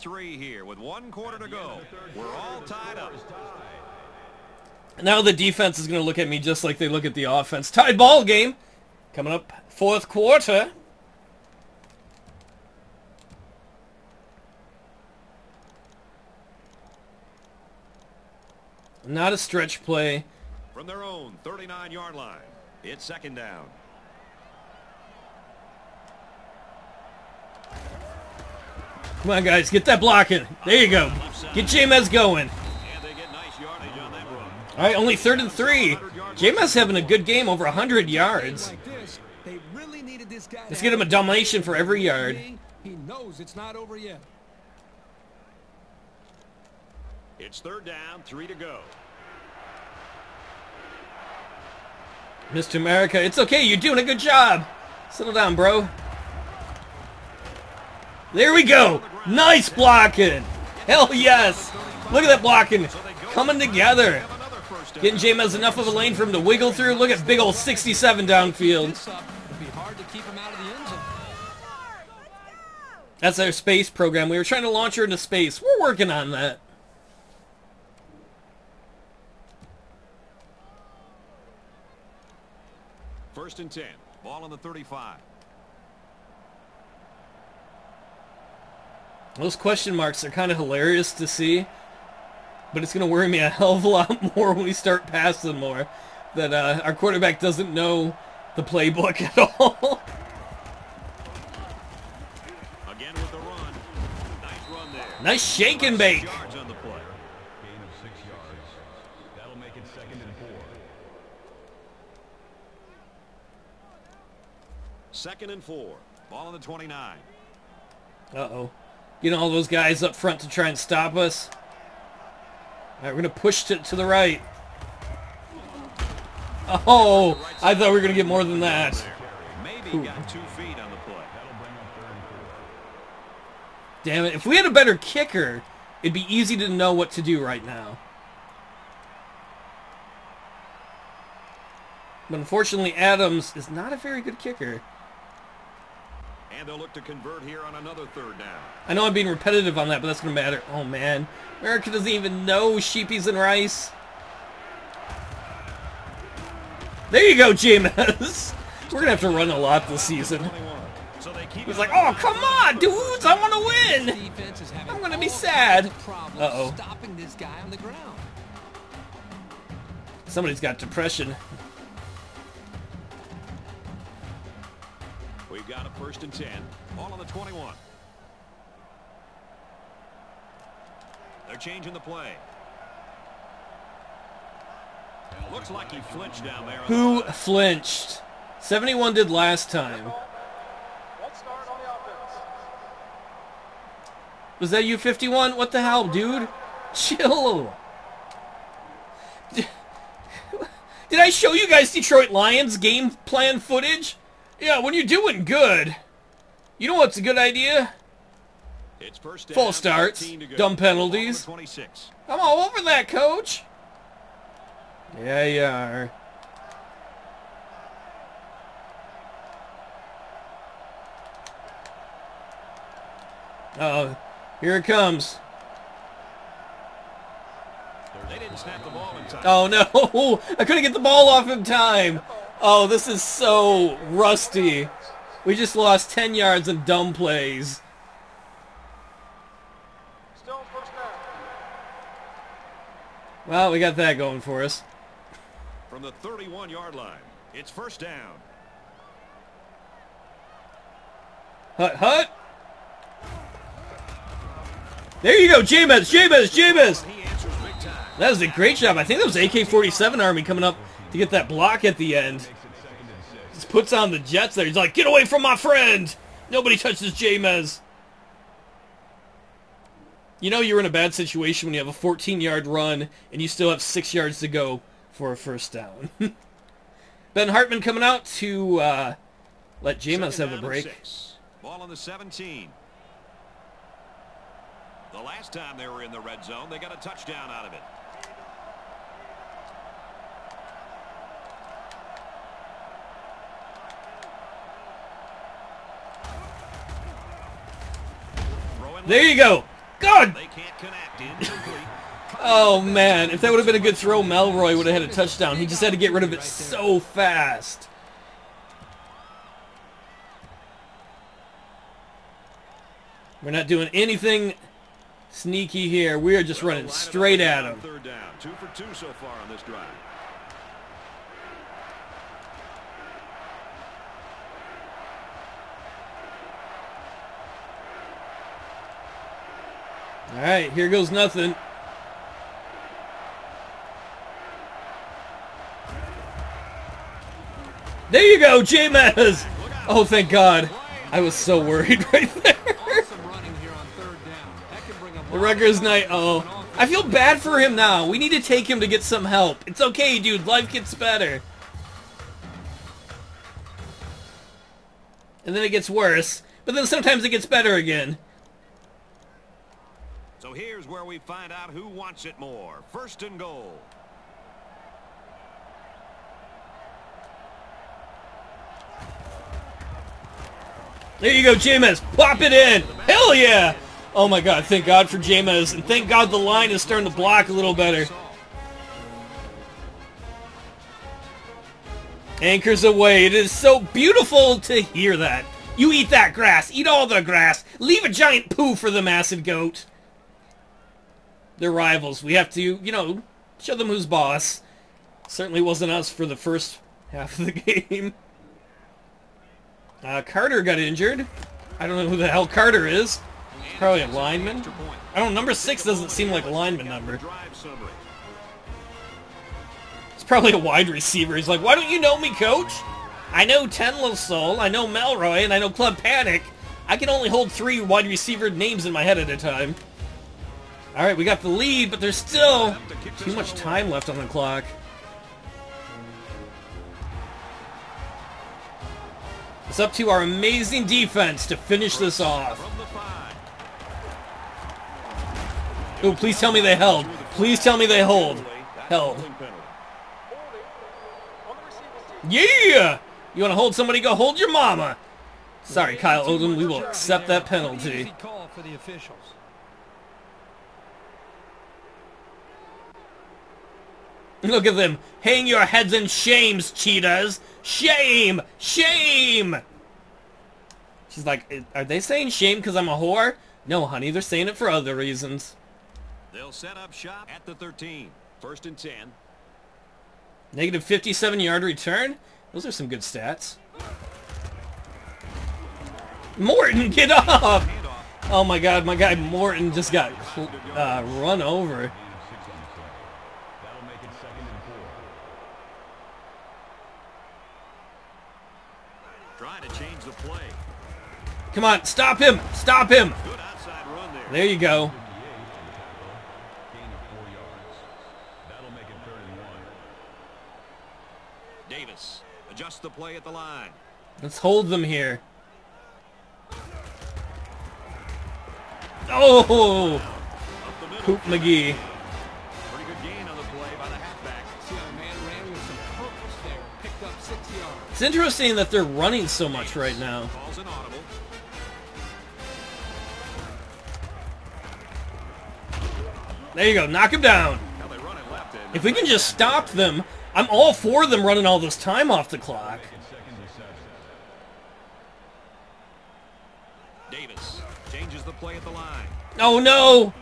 Now the defense is going to look at me just like they look at the offense. Tied ball game. Coming up fourth quarter. Not a stretch play. From their own 39-yard line. It's second down. Come on, guys, get that blocking. There you go. Get James going. And they get nice yardage on that run. All right, only third and three. James having a good game, over 100 yards. Like this, they really needed this guy. to Let's get him a domination for every yard. He knows it's not over yet. It's third down, three to go. Mr. America, it's okay. You're doing a good job. Settle down, bro. There we go. Nice blocking. Hell yes. Look at that blocking. Coming together. Getting James enough of a lane for him to wiggle through. Look at big old 67 downfield. That's our space program. We were trying to launch her into space. We're working on that. First and 10. Ball on the 35. Those question marks are kind of hilarious to see, but it's going to worry me a hell of a lot more when we start passing more. That uh, our quarterback doesn't know the playbook at all. Again with the run. Nice run there. nice shake and bake. Yards on the play. Gain of six yards. That'll make it second and four. Second and four. Ball on the 29. Uh-oh. Getting all those guys up front to try and stop us. All right, we're gonna push it to the right. Oh, I thought we were gonna get more than that. Maybe got two feet on the play. Damn it! If we had a better kicker, it'd be easy to know what to do right now. But unfortunately, Adams is not a very good kicker. And they'll look to convert here on another third down. I know I'm being repetitive on that, but that's gonna matter. Oh man, America doesn't even know sheepies and rice. There you go, Jameis. We're gonna have to run a lot this season. 21. So they keep He's like, oh come on, dudes, I want to win. Defense is having I'm gonna be sad. kinds of problems Uh-oh. Stopping this guy on the ground. Somebody's got depression. We've got a first and 10. All on the 21. They're changing the play. Looks like he flinched down there. on the Who flinched? 71 did last time. Was that you 51? What the hell, dude? Chill. Did did I show you guys Detroit Lions game plan footage? Yeah, when you're doing good. You know what's a good idea? It's first down, False starts, 15 to go. dumb Ball on the penalties. 26. I'm all over that, coach. Yeah, you are. Oh, here it comes. They didn't snap the ball in time. Oh no, I couldn't get the ball off in time. Oh, this is so rusty. We just lost 10 yards of dumb plays. Well, we got that going for us. From the 31-yard line, it's first down. Hut, hut. There you go, Jameis, Jameis, Jameis. He answers big time. That was a great job. I think that was AK-47 Army coming up to get that block at the end. Just puts on the Jets there. He's like, get away from my friend. Nobody touches Jameis. You know you're in a bad situation when you have a 14-yard run and you still have six yards to go for a first down. ben Hartman coming out to uh, let Jameis have a break. Ball on the 17. The last time they were in the red zone, they got a touchdown out of it. Throwing There you go. God They can't connect. Incomplete. Oh man, if that would have been a good throw, Melroy would have had a touchdown. He just had to get rid of it so fast. We're not doing anything sneaky here. We are just running Line it up straight at him. Third down. Two for two so far on this drive. All right, here goes nothing. There you go, Jameis. Oh, thank God. I was so worried right there. The Rutgers Knight. Oh, I feel bad for him now. We need to take him to get some help. It's okay, dude. Life gets better. And then it gets worse. But then sometimes it gets better again. Here's where we find out who wants it more. First and goal. There you go, Jameis. Pop it in. Hell yeah. Oh my God. Thank God for Jameis. And thank God the line is starting to block a little better. Anchors Aweigh. It is so beautiful to hear that. You eat that grass. Eat all the grass. Leave a giant poo for the massive goat. They're rivals. We have to, you know, show them who's boss. Certainly wasn't us for the first half of the game. Uh, Carter got injured. I don't know who the hell Carter is. Probably a lineman. I don't know. Number six doesn't seem like a lineman number. It's probably a wide receiver. He's like, why don't you know me, coach? I know Tenlosol, I know Melroy, and I know Klepanik. I can only hold three wide receiver names in my head at a time. All right, we got the lead, but there's still too much time left on the clock. It's up to our amazing defense to finish this off. Oh, please tell me they held. Please tell me they hold. Held. Yeah! You want to hold somebody? Go hold your mama. Sorry, Kyle Odom. We will accept that penalty. Easy call for the officials. Look at them. Hang your heads in shames, cheetahs. Shame! Shame! She's like, are they saying shame because I'm a whore? No, honey, they're saying it for other reasons. They'll set up shop at the 13. First and 10. Negative 57 yard return? Those are some good stats. Morton, get up! Oh my god, my guy Morton just got uh, run over. Six on the play. That'll make it second and four. Trying to change the play. Come on, stop him! Stop him! Good outside run there. There you go. Gain of four yards. That'll make it third and one. Davis adjusts the play at the line. Let's hold them here. Oh! Up the middle. Poop McGee. It's interesting that they're running so much right now. Calls an audible. There you go, knock him down. Now they run it left and If we can just stop them, I'm all for them running all this time off the clock. Make it second and seven. Davis changes the play at the line. Oh no!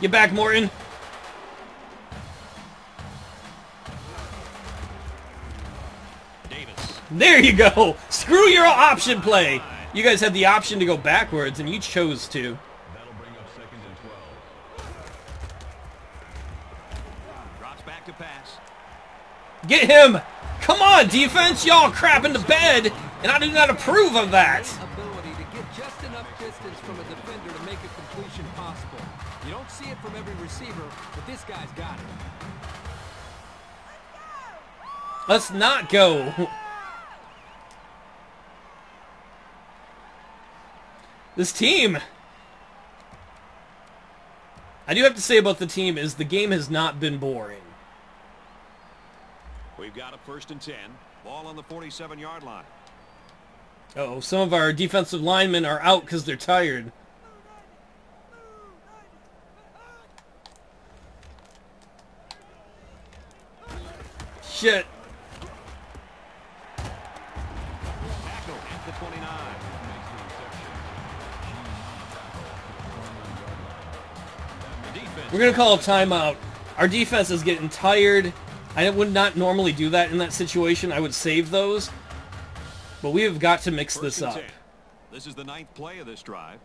Get back, Morton. Davis. There you go. Screw your option play. You guys had the option to go backwards, and you chose to. That'll bring up second and 12. To. Get him! Come on, defense! Y'all crap into bed, and I do not approve of that. Guy's got it. Let's not go. This team. I do have to say about the team is the game has not been boring. We've got a first and 10. Ball on the 47-yard line. Oh, some of our defensive linemen are out because they're tired. Shit. Tackle at the 29. The defense We're going to call a timeout. Our defense is getting tired. I would not normally do that in that situation. I would save those. But we have got to mix this up. This is the ninth play of this drive.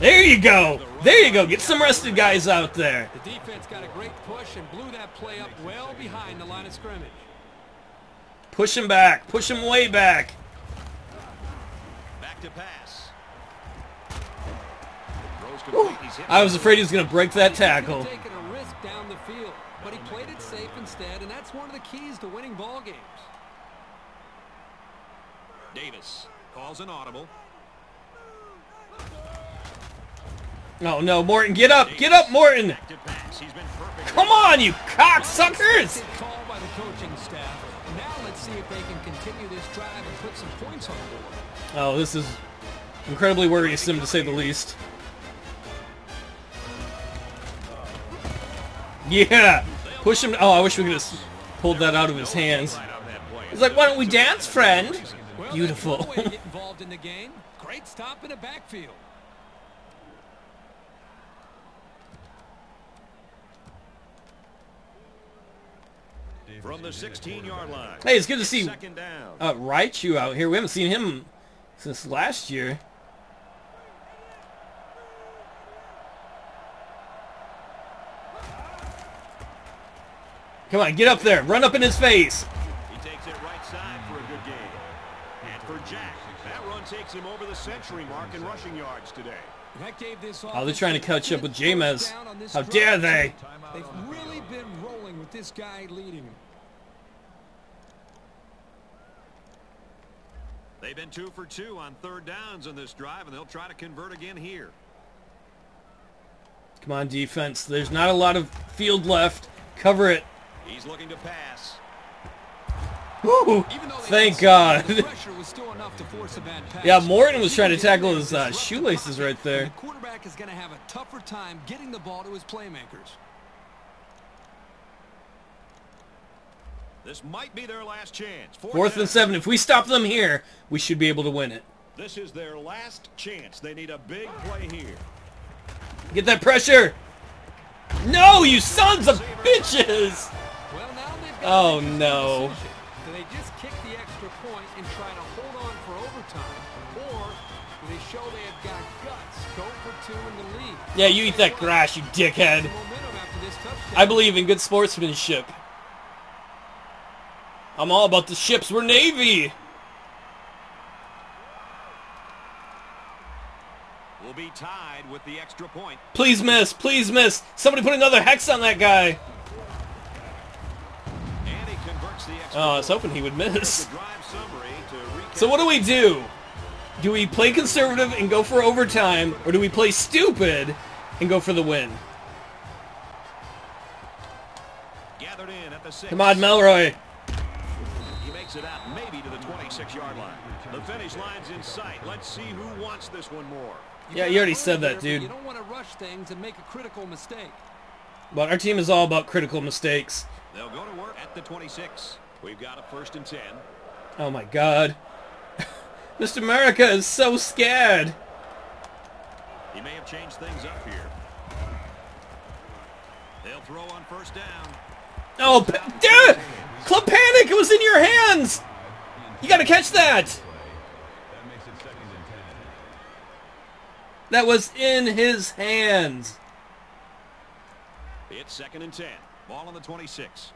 There you go. There you go. Get some rested guys out there. The defense got a great push and blew that play up well behind the line of scrimmage. Push him back. Push him way back. Back to pass. Throws complete. He's hit I was afraid he was going to break that tackle. could have taken a risk down the field, but he played it safe instead, and that's one of the keys to winning ball games. Davis calls an audible. Oh no, Morton, get up. Get up, Morton. Back to pass. He's been perfect. Come on, you cocksuckers. Good call by the coaching staff. Now let's see if they can continue this drive and put some points on the board. Oh, this is incredibly worrisome to say the least. Yeah. Push him. Oh, I wish we could have pulled that out of his hands. Right out of that play. He's like, why don't we dance, friend? Beautiful. From the 16-yard line. Hey, it's good to see uh, Raichu out here. We haven't seen him since last year. Come on, get up there. Run up in his face. He takes it right side for a good game. And for Jack, that run takes him over the century mark in rushing yards today. Oh, they're trying to catch up with Jameis. How dare they? They've really been rolling with this guy leading him. They've been two for two on third downs in this drive, and they'll try to convert again here. Come on, defense. There's not a lot of field left. Cover it. He's looking to pass. Woo! Even though they Thank God. score, the pressure was still enough to force a bad pass. Yeah, Morton was trying to tackle his, uh, shoelaces right there. The quarterback is going to have a tougher time getting the ball to his playmakers. This might be their last chance. Fourth down. and seven. If we stop them here, we should be able to win it. This is their last chance. They need a big play here. Get that pressure. No, you sons of bitches! Well, now they've got Oh, no. decision. Do they just kick the extra point and try to hold on for overtime, or do they show they have got guts, go for two in the lead? Yeah, you eat that grass, you dickhead. Momentum after this touchdown. I believe in good sportsmanship. I'm all about the ships. We're Navy. Will be tied with the extra point. Please miss. Please miss. Somebody put another hex on that guy. And he converts the extra Oh, I was hoping he would miss. drive summary to recap. So what do we do? Do we play conservative and go for overtime, or do we play stupid and go for the win? Gathered in at the six. Come on, Melroy. He makes it out maybe to the 26-yard line. The finish line's in sight. Let's see who wants this one more. Yeah, you already said that, dude. You don't want to rush things and make a critical mistake. But our team is all about critical mistakes. They'll go to work at the 26. We've got a first and 10. Oh my god. Mr. America is so scared. He may have changed things up here. They'll throw on first down. Oh, dude! Klepanik, it was in your hands! You gotta catch that! That makes it second and ten. That was in his hands. It's second and 10. Ball on the 26.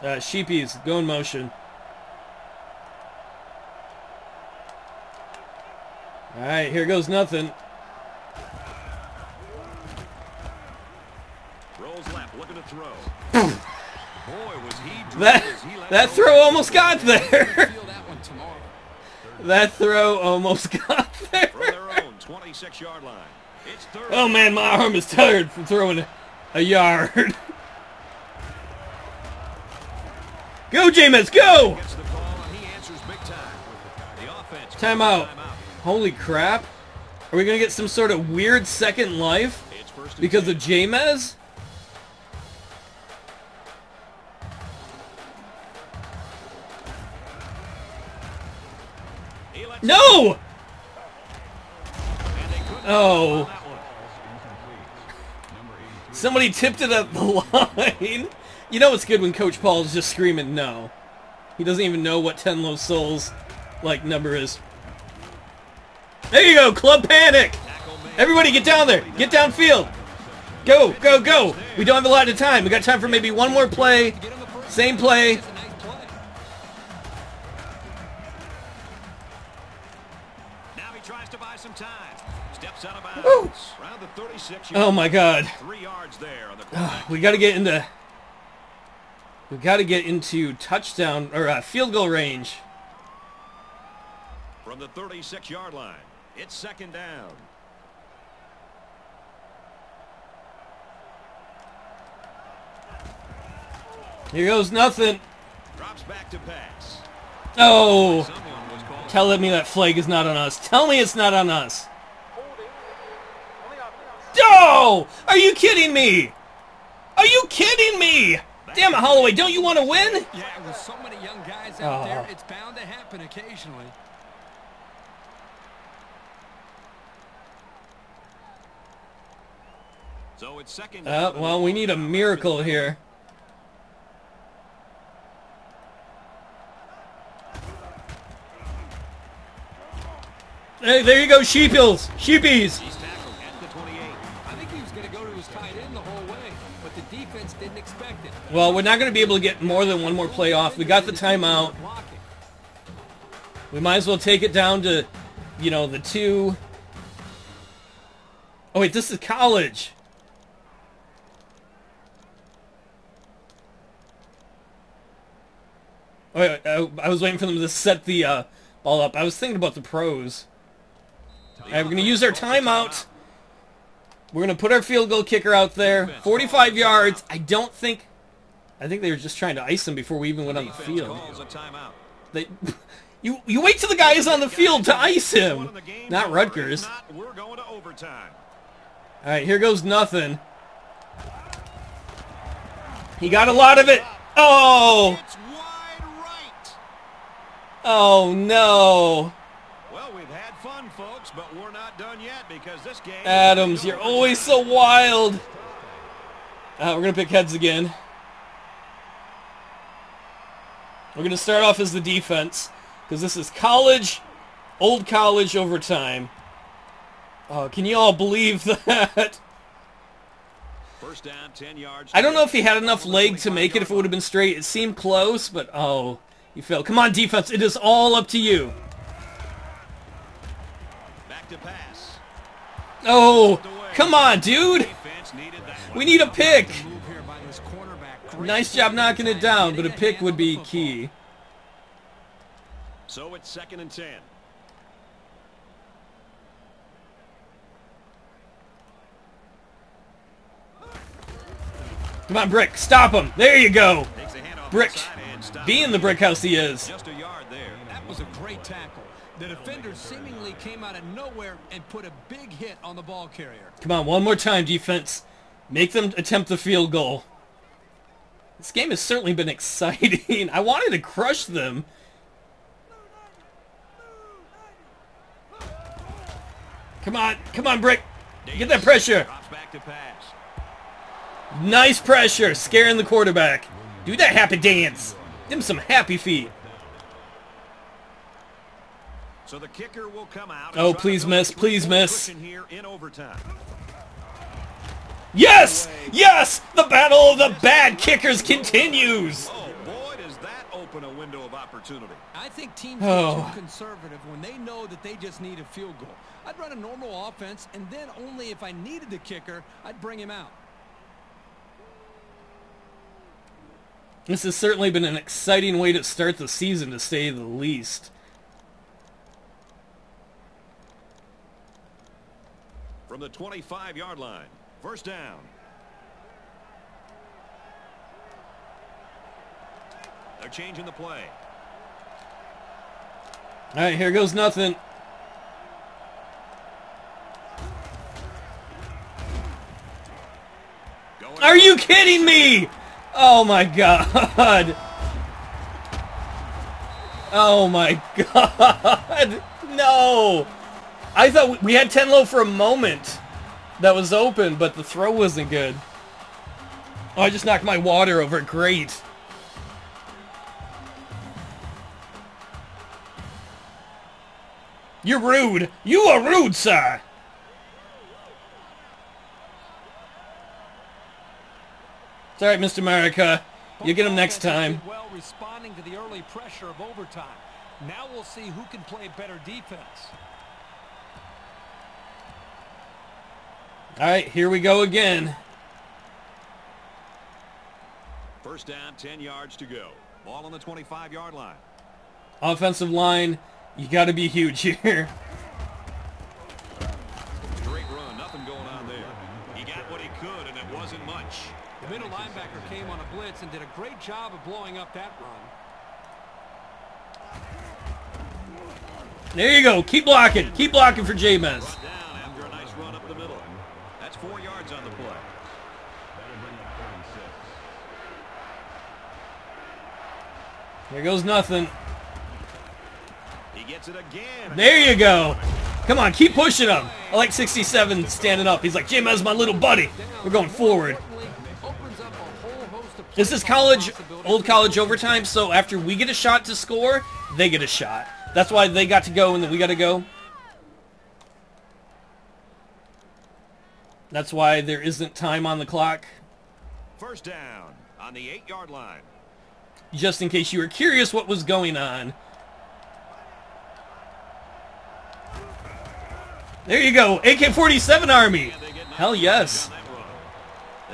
Uh, Sheepies, go in motion. Alright, here goes nothing. Rolls left, looking to throw. Boy, was he That, as he let that throw almost got there. That one tomorrow. that throw almost got From there. their own 26-yard line. It's third. Oh man, my arm is tired from throwing a yard. go, Jameis, go! Gets the call and he answers big time. The. Timeout. Holy crap. Are we going to get some sort of weird second life because of lets No! Oh. Somebody tipped it up the line. You know it's good when Coach Paul is just screaming no. He doesn't even know what Ten Low Souls like number is. There you go, Klepanik! Everybody get down there. Get downfield. Go, go, go. We don't have a lot of time. We got time for maybe one more play. Get him the first Same play. Just a nice play. Now he tries to buy some time. Steps out of bounds. Around the 36. Oh my god. Three yards there on the. We got to get into We got to get into touchdown or uh, field goal range. From the 36-yard line. It's second down. Here goes nothing. Drops back to pass. Oh, Someone was called. tell me that flag is not on us. Tell me it's not on us. Oh, are you kidding me? Are you kidding me? Damn it, Holloway, don't you want to win? Yeah, with so many young guys out Oh. there, it's bound to happen occasionally. So it's second Uh, well, we need a miracle here. Hey, there you go, sheeples, sheepies. He's tackled at the 28. I think he was going to go to his tight end the whole way, but the defense didn't expect it. Well, we're not going to be able to get more than one more play off. We got the timeout. We might as well take it down to, you know, the two. Oh wait, this is college. Wait, I, I was waiting for them to set the uh, ball up. I was thinking about the pros. Right, we're going to use our timeout. We're going to put our field goal kicker out there. 45 yards. I don't think... I think they were just trying to ice him before we even went on the field. calls a timeout. They, you you wait till the guy is on the field to ice him, in the game, not Rutgers. if not, we're going to overtime. All right, here goes nothing. He got a lot of it. Oh, It's wide right. Oh no, Well, we've had fun, folks, but we're not done yet because this game. Adams, you're always so wild. Uh, we're gonna pick heads again. We're gonna start off as the defense because this is college, old college overtime. Oh, can you all believe that? First down, 10 yards. I don't know if he had enough leg to make it if it would have been straight. It seemed close, but oh, he failed. Come on, defense. It is all up to you. Back to pass. Oh, come on, dude. Defense needed that one. We need a pick. Move here by this cornerback. Great Nice job knocking it down, but a pick would be key. So it's second and 10. Come on, Brick. Stop him. There you go. Brick. Inside and stops. Be in the brick house he is. Just a yard there. That was a great tackle. The defender seemingly came out of nowhere and put a big hit on the ball carrier. Come on, one more time, defense. Make them attempt the field goal. This game has certainly been exciting. I wanted to crush them. Come on, come on, Brick. Get that pressure. Drops back to pass. Nice pressure, scaring the quarterback. Do that happy dance. Give him some happy feet. So the kicker will come out. Oh, and try to please miss, please miss. cushion Here in overtime. Yes! Yes! The battle of the bad kickers continues! Oh boy, does that open a window of opportunity. I think teams Oh. get too conservative when they know that they just need a field goal. I'd run a normal offense, and then only if I needed the kicker, I'd bring him out. This has certainly been an exciting way to start the season, to say the least. From the 25-yard line, first down. They're changing the play. All right, here goes nothing. Are you kidding me? Oh my god. Oh my god. No. I thought we- had 10 low for a moment. That was open, but the throw wasn't good. Oh, I just knocked my water over. Great. You're rude. You are rude, sir. It's all right, Mr. America. You get him next time. well responding to the early pressure of overtime. Now we'll see who can play better defense. All right, here we go again. First down, 10 yards to go. Ball on the 25-yard line. Offensive line, you got to be huge here. Great run, nothing going on there. He got what he could, and it wasn't much. The middle linebacker came on a blitz and did a great job of blowing up that run. There you go. Keep blocking. Keep blocking for Jameis. Brought down after a nice run up the middle. That's four yards on the play. That'll bring up 36. Here goes nothing. He gets it again. There you go. Come on, keep pushing him. I like 67 standing up. He's like, Jameis, my little buddy. We're going forward. This is college, old college overtime, so after we get a shot to score, they get a shot. That's why they got to go and we got to go. That's why there isn't time on the clock. First down on the eight-yard line. Just in case you were curious what was going on. There you go, AK-47 Army. Hell yes.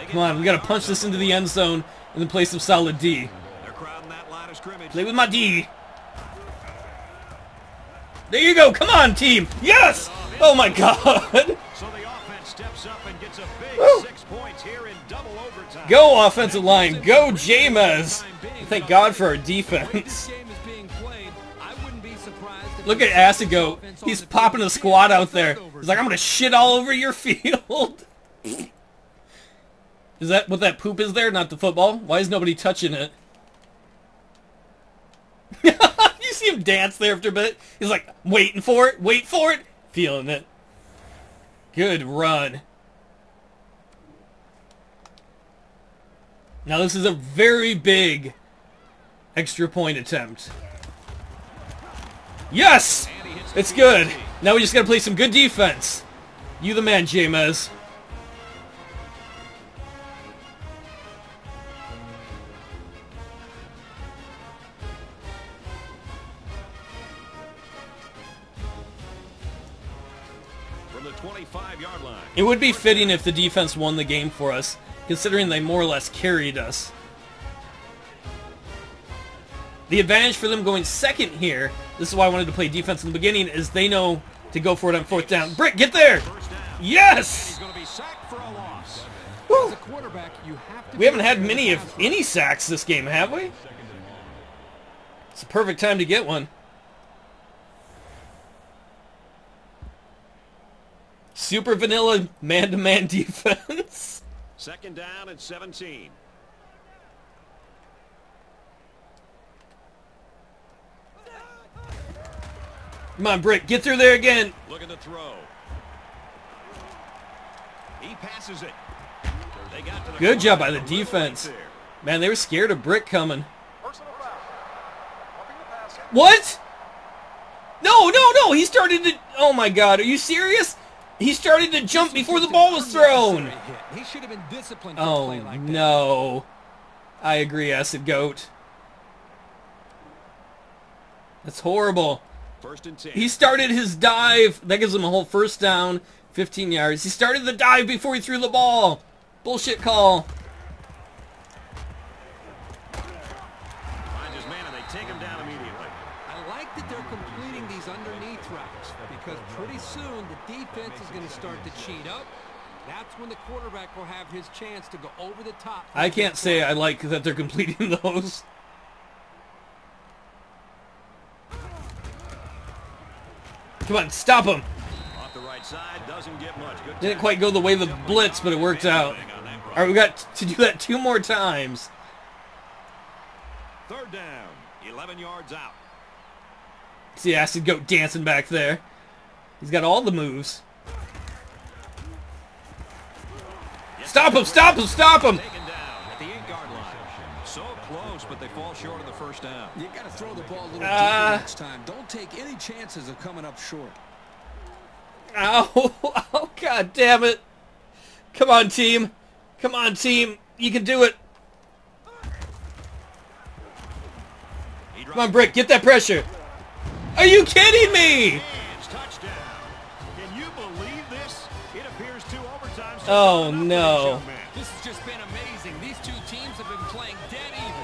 Come on, we got to punch this into the end zone in the place of solid D. They're crowding that line of scrimmage. Play with my D. There you go. Come on, team. Yes. Oh my God. So the offense steps up and gets a big six points here in double overtime. Go offensive line. Go Jameis. Thank God for our defense. Look at Acid. He's popping a squat out there. He's like, I'm gonna shit all over your field. Is that what that poop is there? Not the football? Why is nobody touching it? you see him dance there after a bit? He's like, waiting for it, wait for it, feeling it. Good run. Now this is a very big extra point attempt. Yes! It's good. Now we just gotta play some good defense. You the man, James. It would be fitting if the defense won the game for us, considering they more or less carried us. The advantage for them going second here, this is why I wanted to play defense in the beginning, is they know to go for it on fourth down. Brick, get there! Yes! We haven't had many, if any, sacks this game, have we? It's a perfect time to get one. Super vanilla man-to-man defense. Second down and 17. Come on, Brick, get through there again. Look at the throw. He passes it. They got to the Good job by the defense. Man, they were scared of Brick coming. What? No, no, no. He started to. Oh my God, are you serious? He started to jump before the ball was thrown. He should have been disciplined Oh play like that. no. I agree, Acid Goat. That's horrible. First and 10. He started his dive. That gives him a whole first down, 15 yards. He started the dive before he threw the ball. Bullshit call. Finds his man and they take him down immediately. I like that they're completing these underneath routes because pretty soon the defense is going to start to cheat up. That's when the quarterback will have his chance to go over the top. for I a can't say. I like that they're completing those. Come on, stop him. Off the right side, doesn't get much. Good Didn't quite go the way of the blitz, but it worked out. On that run. All right, we got to do that two more times. Third down, 11 yards out. See Acid Goat dancing back there. He's got all the moves. Stop him, stop him, stop him! Taken down at the eight-yard line. So close, but they fall short of the first down. You got to throw the ball a little Ah. deeper next time. Don't take any chances of coming up short. Ow! Oh, god damn it! Come on, team! Come on, team! You can do it! Come on, Brick, get that pressure! Are you kidding me? Oh, settle it up for no. these young men. This has just been amazing. These two teams have been playing dead even.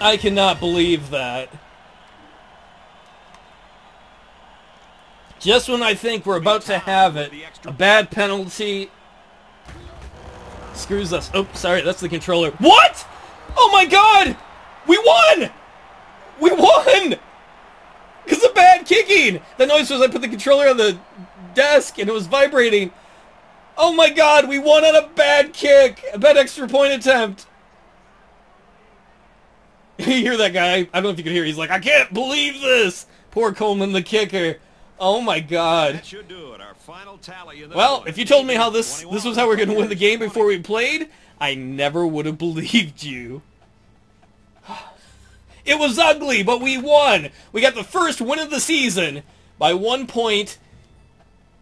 I cannot believe that. Just when I think we're about to have it, a bad penalty screws us. Oh, sorry, that's the controller. What? Oh my god! We won! We won! Because of bad kicking! The noise was I put the controller on the desk and it was vibrating. Oh my god, we won on a bad kick! A bad extra point attempt! you hear that guy? I don't know if you can hear. He's like, I can't believe this. Poor Coleman, the kicker. Oh my God. That should do it. Our final tally in the Well, if you told me how this this was how we're going to win the game before we played, I never would have believed you. It was ugly, but we won. We got the first win of the season by one point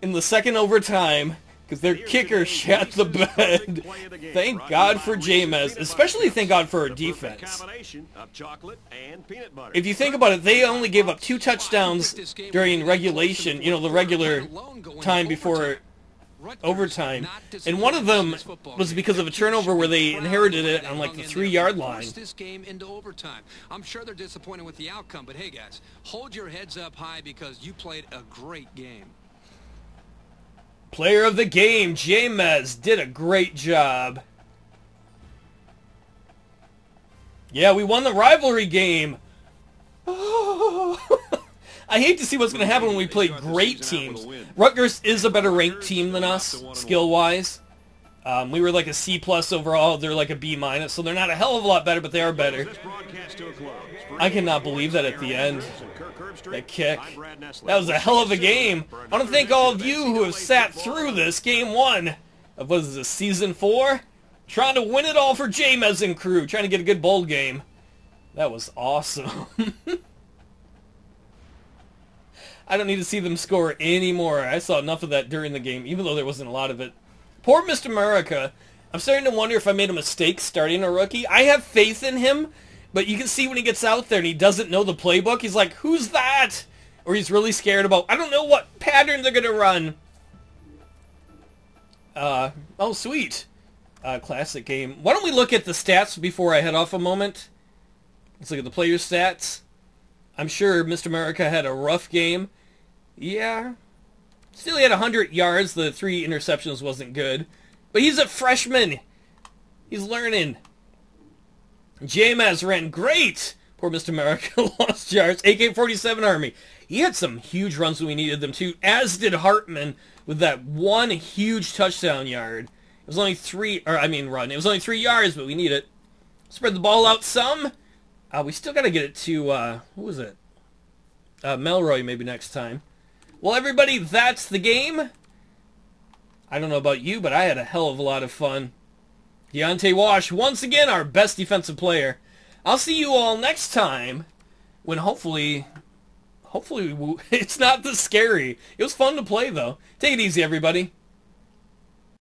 in the second overtime because their kicker shat the bed. thank God for Jameis, especially thank God for our defense. If you think about it, they only gave up two touchdowns during regulation, you know, the regular time before overtime, and one of them was because of a turnover where they inherited it on like the three-yard line. This game into overtime. I'm sure they're disappointed with the outcome, but hey, guys, hold your heads up high because you played a great game. Player of the game, Jameis, did a great job. Yeah, we won the rivalry game. I hate to see what's going to happen when we play great teams. Rutgers is a better ranked team than us, skill-wise. Um, we were like a C plus overall. They're like a B minus, so they're not a hell of a lot better, but they are better. I cannot believe that at the end, that kick. That was a hell of a game. I want to thank all of you who have sat through this game one of what is this season four, trying to win it all for Jameis and crew, trying to get a good bowl game. That was awesome. I don't need to see them score anymore. I saw enough of that during the game, even though there wasn't a lot of it. Poor Mr. America. I'm starting to wonder if I made a mistake starting a rookie. I have faith in him, but you can see when he gets out there and he doesn't know the playbook, he's like, who's that? Or he's really scared about, I don't know what pattern they're going to run. Uh, oh, sweet. Uh, classic game. Why don't we look at the stats before I head off a moment? Let's look at the player stats. I'm sure Mr. America had a rough game. Yeah, Still, he had 100 yards. The three interceptions wasn't good. But he's a freshman. He's learning. Jameis ran great. Poor Mr. America lost yards. AK-47 Army. He had some huge runs when we needed them too, as did Hartman with that one huge touchdown yard. It was only three, or I mean run. It was only three yards, but we need it. Spread the ball out some. Uh, we still got to get it to, uh, who was it? Uh, Melroy maybe next time. Well, everybody, that's the game. I don't know about you, but I had a hell of a lot of fun. Deontay Wash, once again, our best defensive player. I'll see you all next time when hopefully, hopefully it's not this scary. It was fun to play, though. Take it easy, everybody.